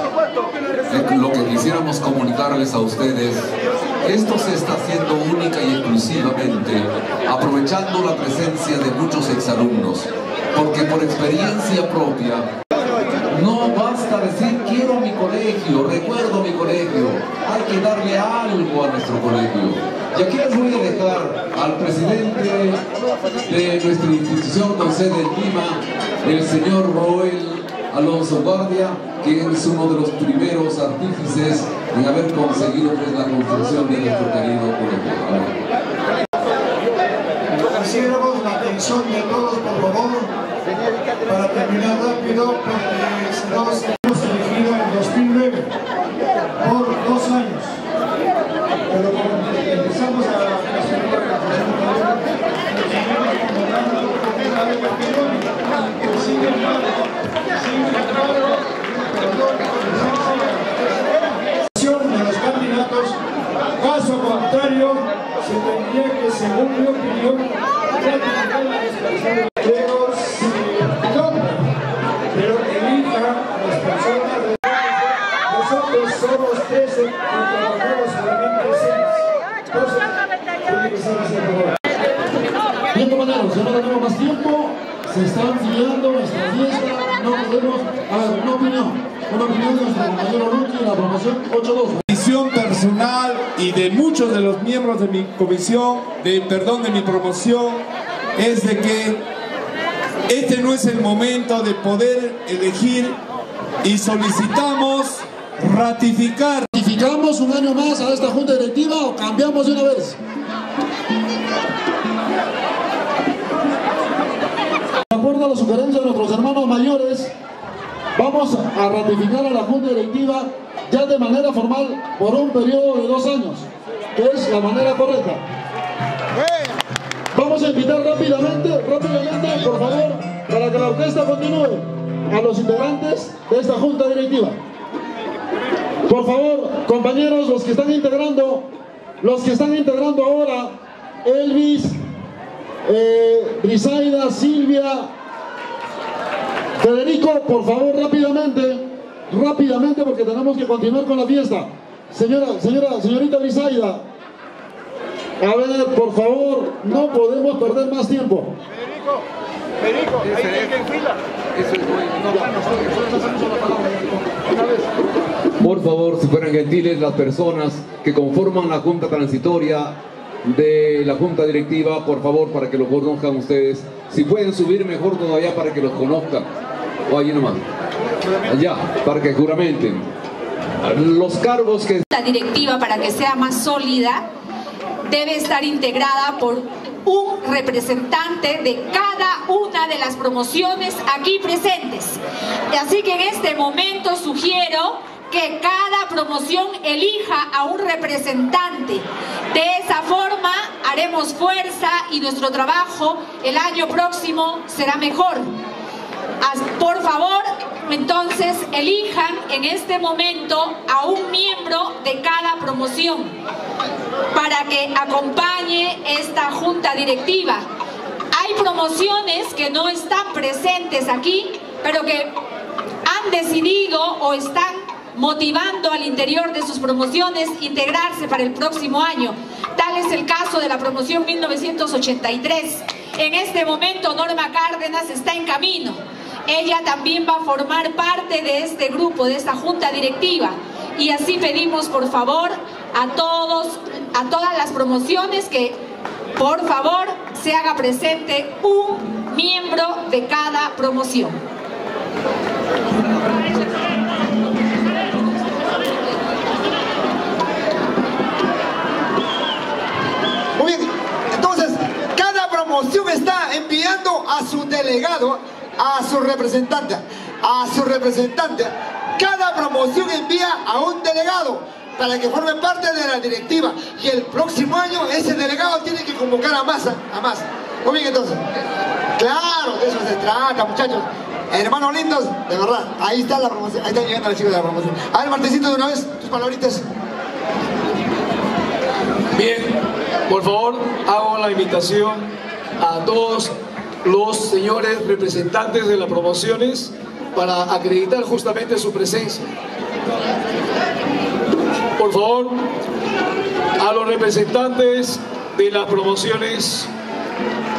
lo que quisiéramos comunicarles a ustedes, esto se está haciendo única y exclusivamente aprovechando la presencia de muchos exalumnos, porque por experiencia propia no basta decir quiero mi colegio, recuerdo mi colegio, hay que darle algo a nuestro colegio. Y aquí les voy a dejar al presidente de nuestra institución con sede en Lima, el señor Roel Alonso Guardia, que es uno de los primeros artífices en haber conseguido pues, la construcción de nuestro querido colegio. La atención de todos, por favor, para terminar rápido, porque si no elegidos en 2009 por dos años. Pero como empezamos a las de los candidatos, caso contrario, se tendría que, según mi opinión, ratificar la dispersión de Pero si no, pero elija los queremos, a ver, una opinión, una opinión de nuestro compañero Lucky en la promoción 8-2. Visión personal y de muchos de los miembros de mi comisión, de perdón, de mi promoción, es de que este no es el momento de poder elegir y solicitamos ratificar. ¿Ratificamos un año más a esta junta directiva o cambiamos de una vez? De acuerdo a la sugerencia de nuestros hermanos mayores, vamos a ratificar a la junta directiva ya de manera formal por un periodo de dos años, es la manera correcta. Vamos a invitar rápidamente, rápidamente, por favor, para que la orquesta continúe, a los integrantes de esta junta directiva. Por favor, compañeros, los que están integrando, los que están integrando ahora, Elvis, eh, Brisaida, Silvia, Federico, por favor, rápidamente, rápidamente, porque tenemos que continuar con la fiesta. Señora, señora, señorita Brisaida, a ver, por favor, no podemos perder más tiempo. Federico, ahí tiene que fila. Por favor, si fueran gentiles las personas que conforman la Junta Transitoria de la Junta Directiva, por favor, para que lo conozcan ustedes. Si pueden subir mejor todavía para que los conozcan. O allí nomás. Allá, para que juramenten. Los cargos que... La directiva, para que sea más sólida, debe estar integrada por un representante de cada una de las promociones aquí presentes. Así que en este momento sugiero que cada promoción elija a un representante. De esa forma haremos fuerza y nuestro trabajo el año próximo será mejor. Por favor, entonces elijan en este momento a un miembro de cada promoción para que acompañe esta junta directiva. Hay promociones que no están presentes aquí, pero que han decidido o están motivando al interior de sus promociones integrarse para el próximo año. Tal es el caso de la promoción 1983. En este momento Norma Cárdenas está en camino. Ella también va a formar parte de este grupo, de esta junta directiva. Y así pedimos por favor a todos, a todas las promociones que por favor se haga presente un miembro de cada promoción. Promoción está enviando a su delegado, a su representante, a su representante. Cada promoción envía a un delegado para que forme parte de la directiva y el próximo año ese delegado tiene que convocar a más, a más. Muy bien entonces. Claro, de eso se trata, muchachos. Hermanos lindos, de verdad, ahí está la promoción, ahí están llegando los chicos de la promoción. A ver, Martecito, de una vez, tus palabritas. Bien, por favor, hago la invitación a todos los señores representantes de las promociones para acreditar justamente su presencia. Por favor, a los representantes de las promociones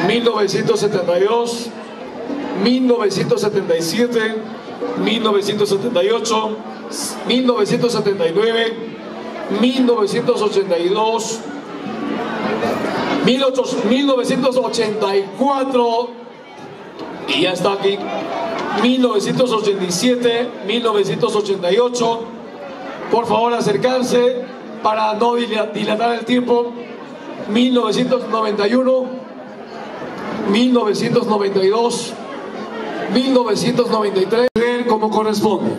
1972, 1977, 1978, 1979, 1982, 1800 1984, y ya está aquí, 1987, 1988, por favor acercarse para no dila- dilatar el tiempo, 1991, 1992, 1993, como corresponde.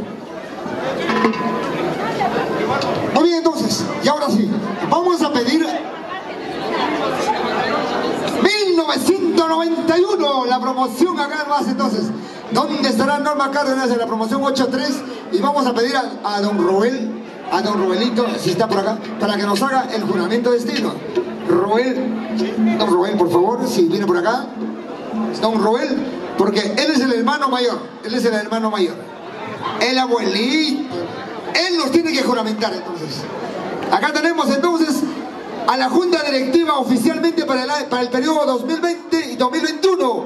Muy bien, entonces, y ahora sí, vamos a pedir 1991, la promoción acá más entonces. ¿Dónde estará Norma Cárdenas en la promoción 83? Y vamos a pedir a, a don Roel, a don Roelito, si está por acá, para que nos haga el juramento de destino. Roel, don Roel, por favor, si viene por acá. Don Roel, porque él es el hermano mayor, él es el hermano mayor. El abuelito. Él nos tiene que juramentar entonces. Acá tenemos entonces a la Junta Directiva oficialmente para el, para el periodo 2020 y 2021.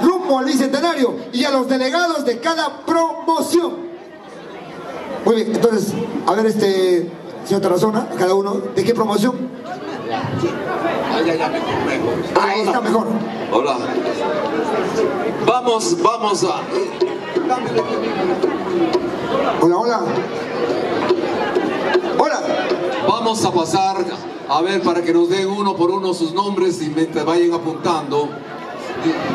rumbo al bicentenario y a los delegados de cada promoción. Muy bien, entonces, a ver, este, señor Tarazona, cada uno, ¿de qué promoción? Ahí está mejor. Hola. Vamos, vamos a... Hola, hola. Hola. Vamos a pasar, a ver, para que nos den uno por uno sus nombres y mientras vayan apuntando.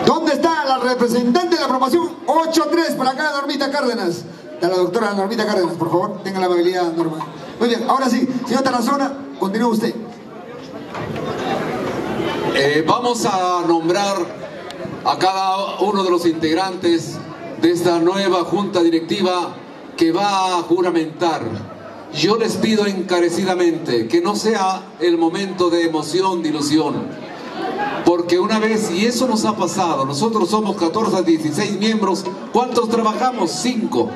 ¿Dónde está la representante de la promoción 8-3 para acá, Normita Cárdenas? A la doctora Normita Cárdenas, por favor, tenga la amabilidad, Norma. Muy bien, ahora sí, señor Tarazona, continúe usted. Eh, vamos a nombrar a cada uno de los integrantes de esta nueva junta directiva que va a juramentar. Yo les pido encarecidamente que no sea el momento de emoción, de ilusión, porque una vez, y eso nos ha pasado, nosotros somos 14 a 16 miembros, ¿cuántos trabajamos? Cinco.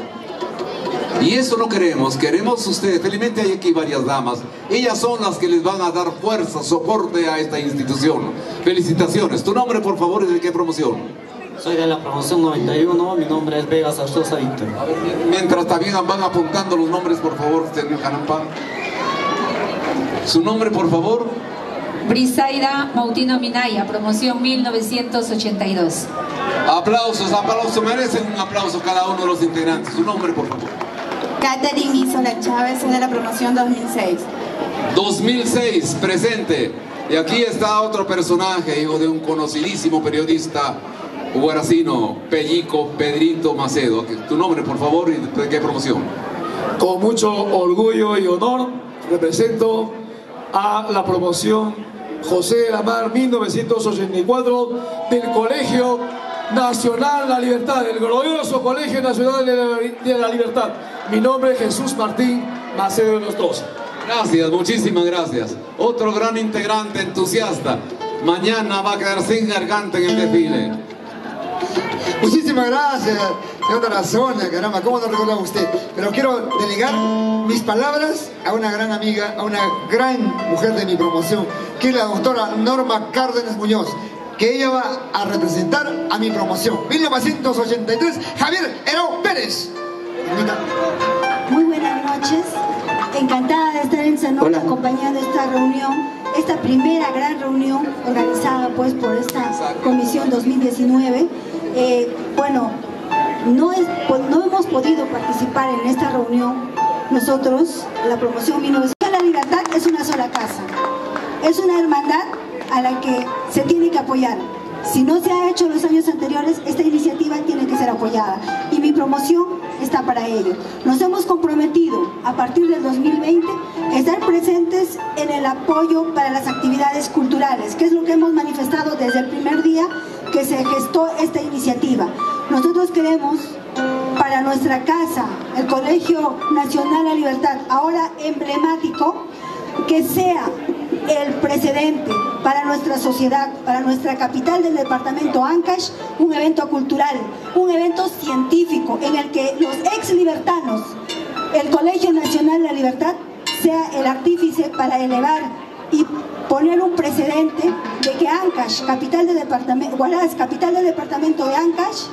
Y eso no queremos, queremos ustedes, felizmente hay aquí varias damas, ellas son las que les van a dar fuerza, soporte a esta institución. Felicitaciones. Tu nombre, por favor, y de qué promoción. Soy de la promoción 91, mi nombre es Vega Zarzosa Víctor. Mientras también van apuntando los nombres, por favor, señor Janampa. Su nombre, por favor. Brisaida Mautino Minaya, promoción 1982. Aplausos, aplausos, merecen un aplauso cada uno de los integrantes. Su nombre, por favor. Catherine Isola Chávez, soy de la promoción 2006. 2006, presente. Y aquí está otro personaje, hijo de un conocidísimo periodista guaracino, Pellico Pedrito Macedo. Tu nombre, por favor, y de qué promoción. Con mucho orgullo y honor represento a la promoción José de la Mar 1984 del Colegio Nacional La Libertad, del glorioso Colegio Nacional de la, de la Libertad. Mi nombre es Jesús Martín Macedo de los Dos. Gracias, muchísimas gracias. Otro gran integrante entusiasta. Mañana va a quedar sin garganta en el desfile. Muchísimas gracias, señor Tarazona, caramba, ¿cómo no recordaba usted? Pero quiero delegar mis palabras a una gran amiga, a una gran mujer de mi promoción, que es la doctora Norma Cárdenas Muñoz, que ella va a representar a mi promoción. 1983, Javier Heró Pérez. Muy buenas noches. Encantada de estar en San Hola. acompañando esta reunión, esta primera gran reunión organizada pues por esta comisión 2019. Eh, bueno, no, es, pues, no hemos podido participar en esta reunión. Nosotros, la promoción 1900 la libertad es una sola casa. Es una hermandad a la que se tiene que apoyar. Si no se ha hecho los años anteriores, esta iniciativa tiene que ser apoyada. Y mi promoción está para ello. Nos hemos comprometido a partir del 2020 a estar presentes en el apoyo para las actividades culturales, que es lo que hemos manifestado desde el primer día que se gestó esta iniciativa. Nosotros queremos para nuestra casa, el Colegio Nacional La Libertad, ahora emblemático, que sea el precedente para nuestra sociedad, para nuestra capital del departamento Ancash, un evento cultural, un evento científico en el que los ex libertanos, el Colegio Nacional de la Libertad, sea el artífice para elevar y poner un precedente de que Ancash, capital del departamento, Huaraz, capital del departamento de Ancash,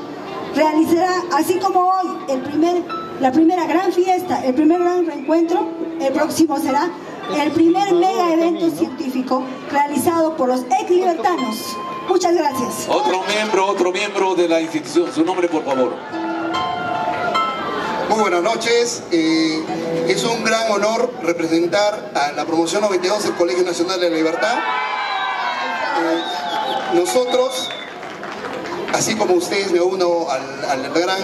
realizará, así como hoy, el primer, la primera gran fiesta, el primer gran reencuentro, el próximo será el primer mega evento científico realizado por los ex libertanos. Muchas gracias. Otro miembro, otro miembro de la institución. Su nombre, por favor. Muy buenas noches. Eh, es un gran honor representar a la promoción 92 del Colegio Nacional de la Libertad. Eh, nosotros, así como ustedes, me uno al, al gran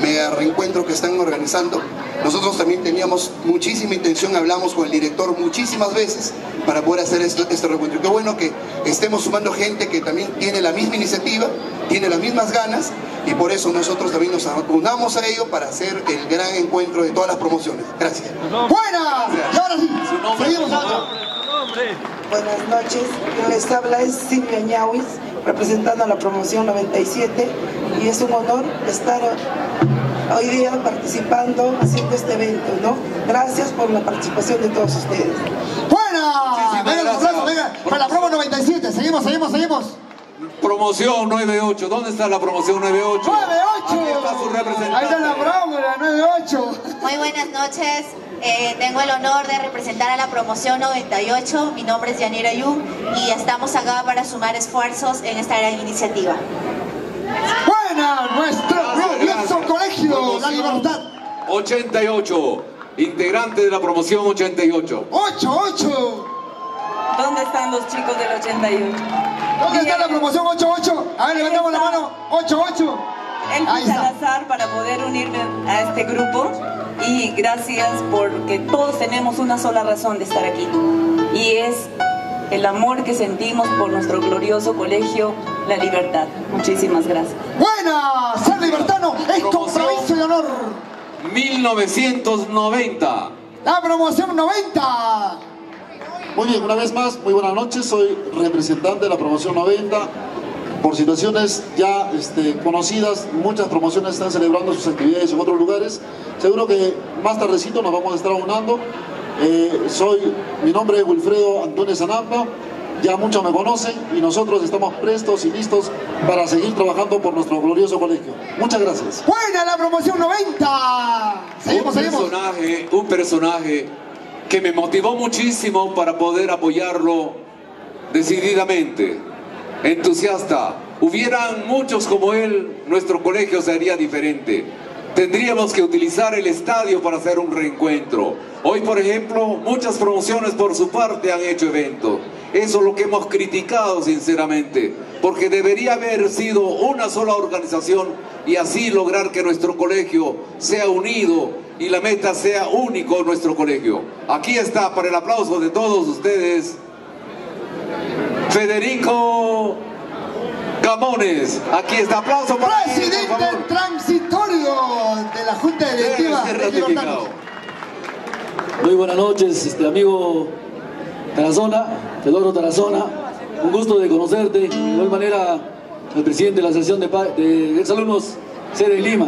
mega reencuentro que están organizando. Nosotros también teníamos muchísima intención, hablamos con el director muchísimas veces para poder hacer este, este reencuentro. Qué bueno que estemos sumando gente que también tiene la misma iniciativa, tiene las mismas ganas y por eso nosotros también nos unamos a ello para hacer el gran encuentro de todas las promociones. Gracias. ¡Buena! Y ahora sí, seguimos Buenas noches, quien les habla es Silvia Ñauis, representando a la promoción 97 y es un honor estar hoy día participando, haciendo este evento, ¿no? Gracias por la participación de todos ustedes. ¡Buena! Venga, los aplausos, venga, para la promo 97, seguimos, seguimos, seguimos. Promoción 98. ¿Dónde está la promoción 98? 98. Aquí está su representante. Ahí está la broma, la 98. Muy buenas noches. Eh, tengo el honor de representar a la promoción 98. Mi nombre es Yanira Yu y estamos acá para sumar esfuerzos en esta gran iniciativa. Buena, nuestro glorioso colegio, La Libertad. 88. Integrante de la promoción 88. 88. ¿Dónde están los chicos del 88? ¿Dónde está la promoción 88? A ver, levantamos la mano. 88. Elvis. Salazar para poder unirme a este grupo y gracias porque todos tenemos una sola razón de estar aquí y es el amor que sentimos por nuestro glorioso colegio La Libertad. Muchísimas gracias. Buena, ser libertano es compromiso y honor. 1990. La promoción 90. Muy bien, una vez más, muy buenas noches. Soy representante de la promoción 90. Por situaciones ya este, conocidas, muchas promociones están celebrando sus actividades en otros lugares. Seguro que más tardecito nos vamos a estar aunando. Eh, soy, mi nombre es Wilfredo Antonio Zanamba. Ya muchos me conocen y nosotros estamos prestos y listos para seguir trabajando por nuestro glorioso colegio. Muchas gracias. Buena la promoción 90. Seguimos, un seguimos. personaje, un personaje que me motivó muchísimo para poder apoyarlo decididamente, entusiasta. Hubieran muchos como él, nuestro colegio sería diferente. Tendríamos que utilizar el estadio para hacer un reencuentro. Hoy, por ejemplo, muchas promociones por su parte han hecho eventos. Eso es lo que hemos criticado sinceramente, porque debería haber sido una sola organización y así lograr que nuestro colegio sea unido y la meta sea único nuestro colegio. Aquí está, para el aplauso de todos ustedes, Federico Camones. Aquí está, aplauso para él, por Presidente favor. transitorio de la Junta Directiva de. Muy buenas noches, este amigo Tarazona, Teodoro Tarazona. Un gusto de conocerte. De igual manera, el presidente de la Asociación de, de Exalumnos sede Lima.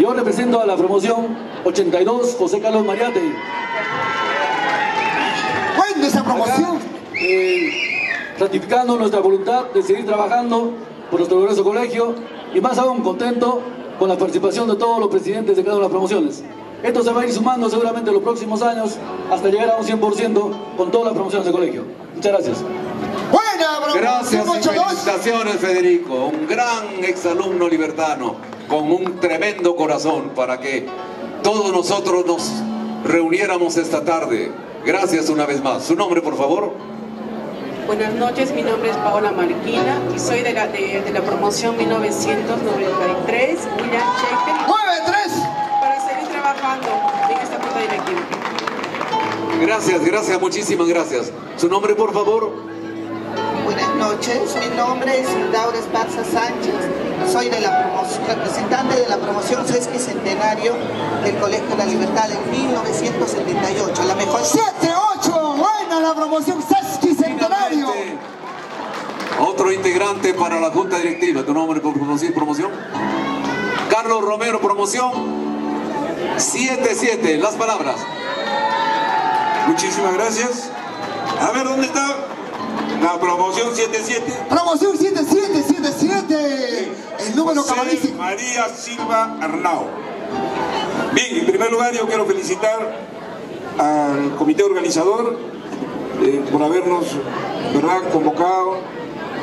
Yo represento a la promoción 82, José Carlos Mariate. Buena esa promoción. Eh, ratificando nuestra voluntad de seguir trabajando por nuestro glorioso colegio y más aún contento con la participación de todos los presidentes de cada una de las promociones. Esto se va a ir sumando seguramente en los próximos años hasta llegar a un 100% con todas las promociones del colegio. Muchas gracias. Buena Gracias y 82. felicitaciones Federico, un gran exalumno libertano con un tremendo corazón para que todos nosotros nos reuniéramos esta tarde. Gracias una vez más. Su nombre, por favor. Buenas noches, mi nombre es Paola Marquina y soy de la, de, de la promoción 1993, William Shakespeare. 93 Para seguir trabajando en esta junta directiva. Gracias, gracias, muchísimas gracias. Su nombre, por favor. Buenas noches, mi nombre es Laura Esparza Sánchez, soy de la promoción, representante de la promoción Sesqui Centenario del Colegio La Libertad en 1978, la mejor... 78. Buena la promoción Sesqui Centenario. Otro integrante para la Junta Directiva. ¿Tu nombre por promoción? promoción? Carlos Romero, promoción 77. Las palabras. Muchísimas gracias. A ver, ¿dónde está la promoción 77? Promoción 7777. El número cabalístico. María Silva Arnao. Bien, en primer lugar yo quiero felicitar al comité organizador eh, por habernos ¿verdad? convocado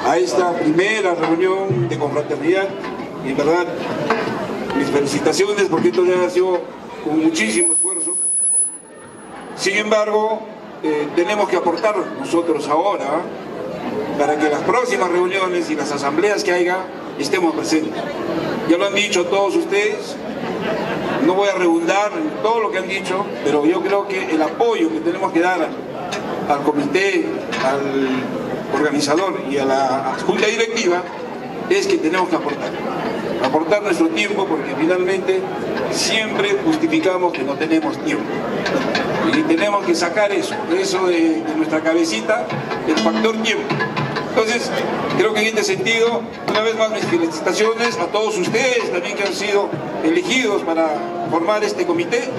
a esta primera reunión de confraternidad. Y en verdad, mis felicitaciones porque esto ya ha sido con muchísimo esfuerzo. Sin embargo, eh, tenemos que aportar nosotros ahora ¿ah? para que las próximas reuniones y las asambleas que haya estemos presentes. Ya lo han dicho todos ustedes, no voy a redundar en todo lo que han dicho, pero yo creo que el apoyo que tenemos que dar al comité, al organizador y a la junta directiva es que tenemos que aportar. Aportar nuestro tiempo porque finalmente siempre justificamos que no tenemos tiempo. Y tenemos que sacar eso, eso de, nuestra cabecita, el factor tiempo. Entonces, creo que en este sentido, una vez más mis felicitaciones a todos ustedes también que han sido elegidos para formar este comité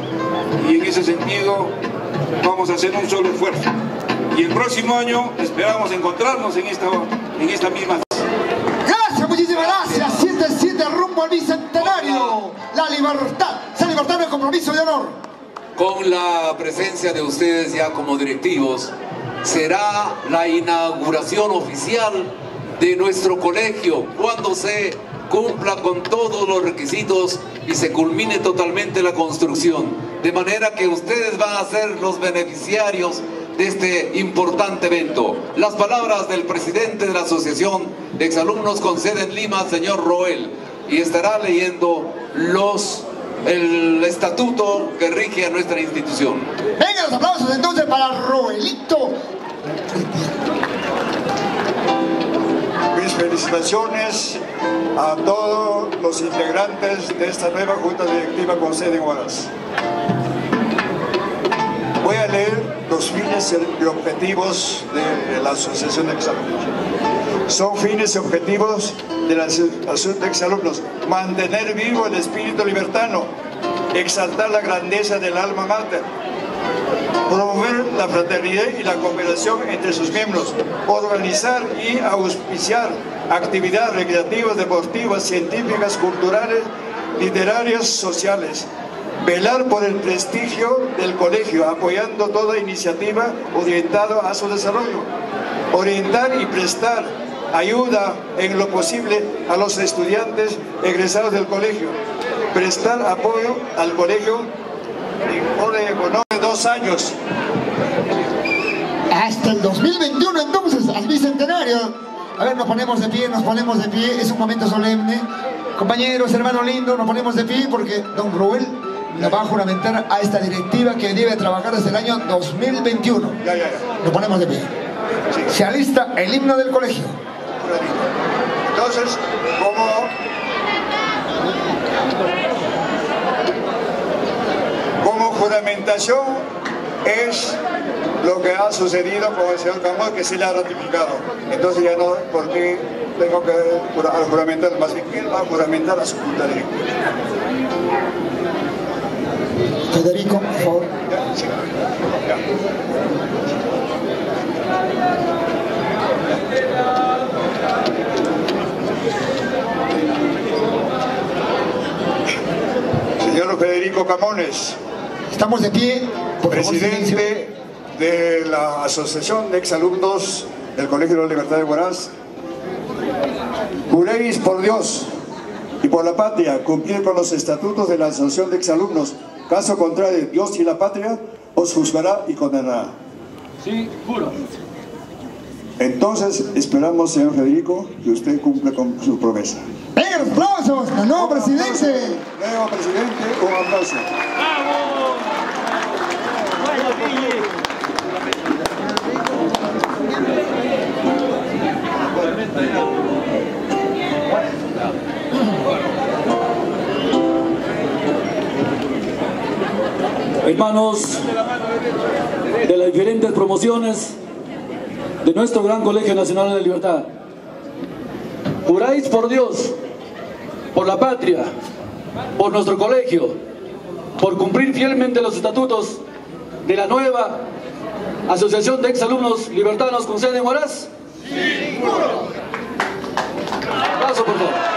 y en ese sentido vamos a hacer un solo esfuerzo. Y el próximo año esperamos encontrarnos en esta, en esta misma... Gracias, muchísimas gracias. 7 7 rumbo al bicentenario. La libertad. Esa libertad no es compromiso de honor. Con la presencia de ustedes ya como directivos, será la inauguración oficial de nuestro colegio cuando se cumpla con todos los requisitos y se culmine totalmente la construcción. De manera que ustedes van a ser los beneficiarios de este importante evento. Las palabras del presidente de la Asociación de Exalumnos con sede en Lima, señor Roel, y estará leyendo los el estatuto que rige a nuestra institución. Venga los aplausos entonces para Roelito. Mis felicitaciones a todos los integrantes de esta nueva Junta Directiva con sede en Huaraz. Voy a leer los fines y objetivos de la Asociación de Exalumnos. Son fines y objetivos de la Asociación de Exalumnos. Mantener vivo el espíritu libertano, exaltar la grandeza del alma mater, promover la fraternidad y la cooperación entre sus miembros, organizar y auspiciar actividades recreativas, deportivas, científicas, culturales, literarias, sociales, velar por el prestigio del colegio, apoyando toda iniciativa orientada a su desarrollo, orientar y prestar ayuda en lo posible a los estudiantes egresados del colegio, prestar apoyo al colegio impone económico de dos años. Hasta el 2021 entonces, al bicentenario. A ver, nos ponemos de pie, nos ponemos de pie, es un momento solemne. Compañeros, hermano lindo, nos ponemos de pie porque don Rubén nos va a juramentar a esta directiva que debe trabajar desde el año 2021. Ya, ya, ya. Nos ponemos de pie. Se alista el himno del colegio. Entonces, como como juramentación es lo que ha sucedido con el señor Camón que se le ha ratificado. Entonces ya no, ¿por qué tengo que jura- juramentar? Más bien, él va a juramentar a su junta directiva. Federico, por favor. Señor Federico Camones. Estamos de pie. presidente de la Asociación de Exalumnos del Colegio de la Libertad de Huaraz. Juréis por Dios y por la patria cumplir con los estatutos de la Asociación de Exalumnos. Caso contrario, Dios y la patria os juzgará y condenará. Sí, juro. Entonces, esperamos, señor Federico, que usted cumpla con su promesa. ¡Venga los aplausos! ¡El nuevo presidente! Nuevo presidente, un aplauso. Hermanos de las diferentes promociones de nuestro gran Colegio Nacional de la Libertad, juráis por Dios, por la patria, por nuestro colegio, por cumplir fielmente los estatutos de la nueva Asociación de Exalumnos Libertanos con sede en Huaraz. Aplauso, por favor.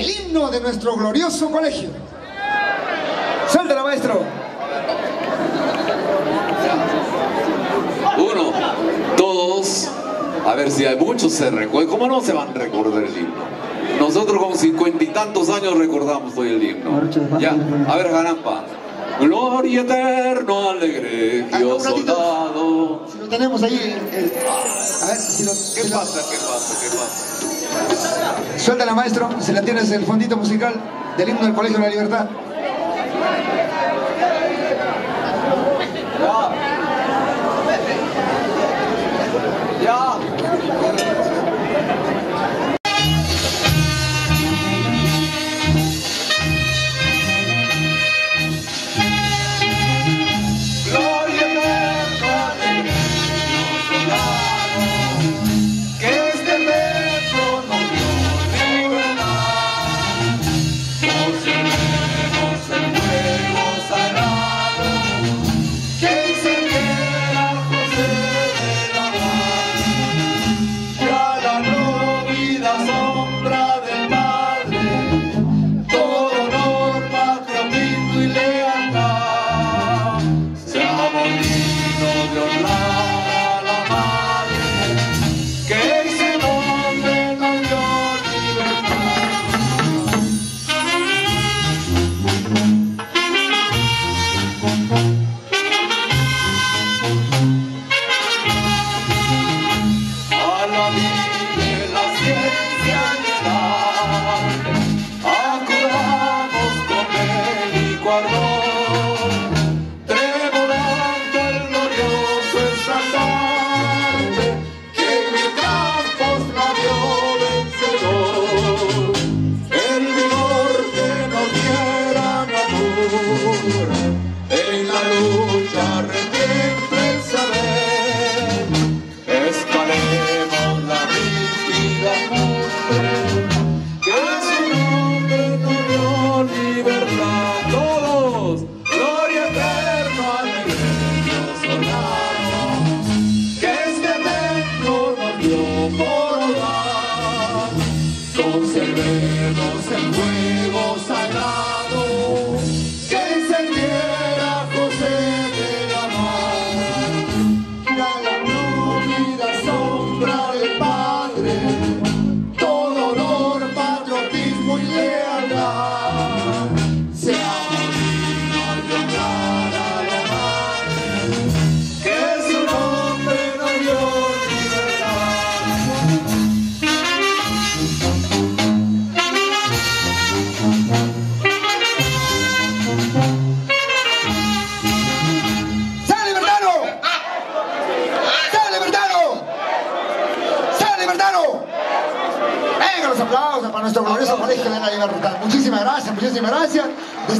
El himno de nuestro glorioso colegio. Suéltala, maestro. Uno, dos, a ver si hay muchos se recuerdan. ¿Cómo no se van a recordar el himno? Nosotros con cincuenta y tantos años recordamos hoy el himno. Ya, a ver, Ganampa. Gloria eterno, alegre, Dios soldado. Si lo tenemos ahí. el- a ver si lo. ¿Qué pasa? ¿Qué pasa? ¿Qué pasa? Suéltala, maestro. Si la tienes el fondito musical del himno del Colegio de la Libertad.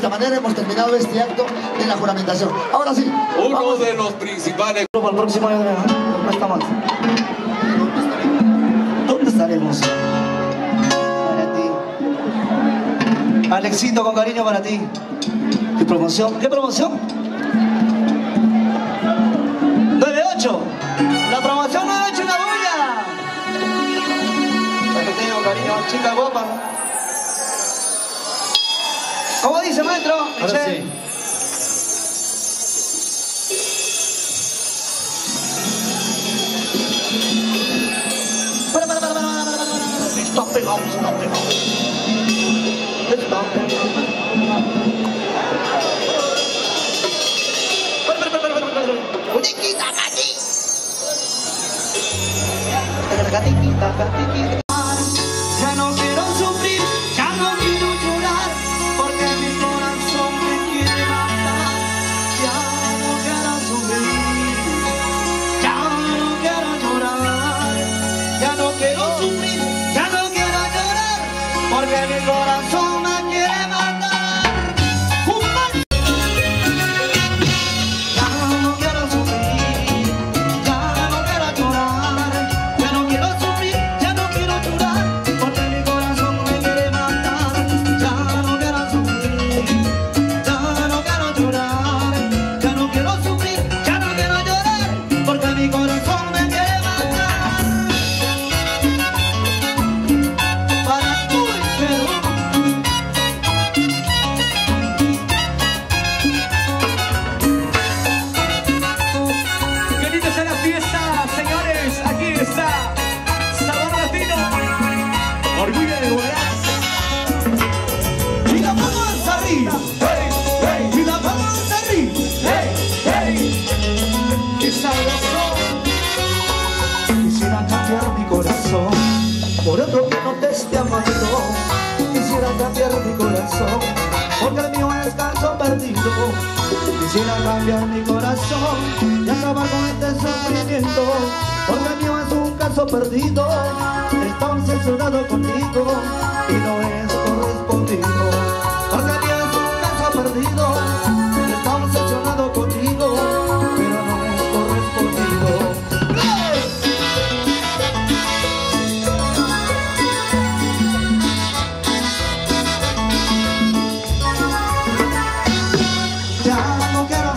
de esta manera hemos terminado este acto de la juramentación. Ahora sí. Uno de los principales. Para el próximo año, ¿dónde estamos? ¿Dónde estaremos? Para ti. Alexito, con cariño para ti. ¿Qué promoción? ¿Qué promoción? 9-8. La promoción 9-8 en la bulla. Para que tengo cariño, chica guapa. ¿Cómo dice, maestro? Ahora sí. Para, para. Stop it, stop it. Stop it, Para, para, para, para, no quiero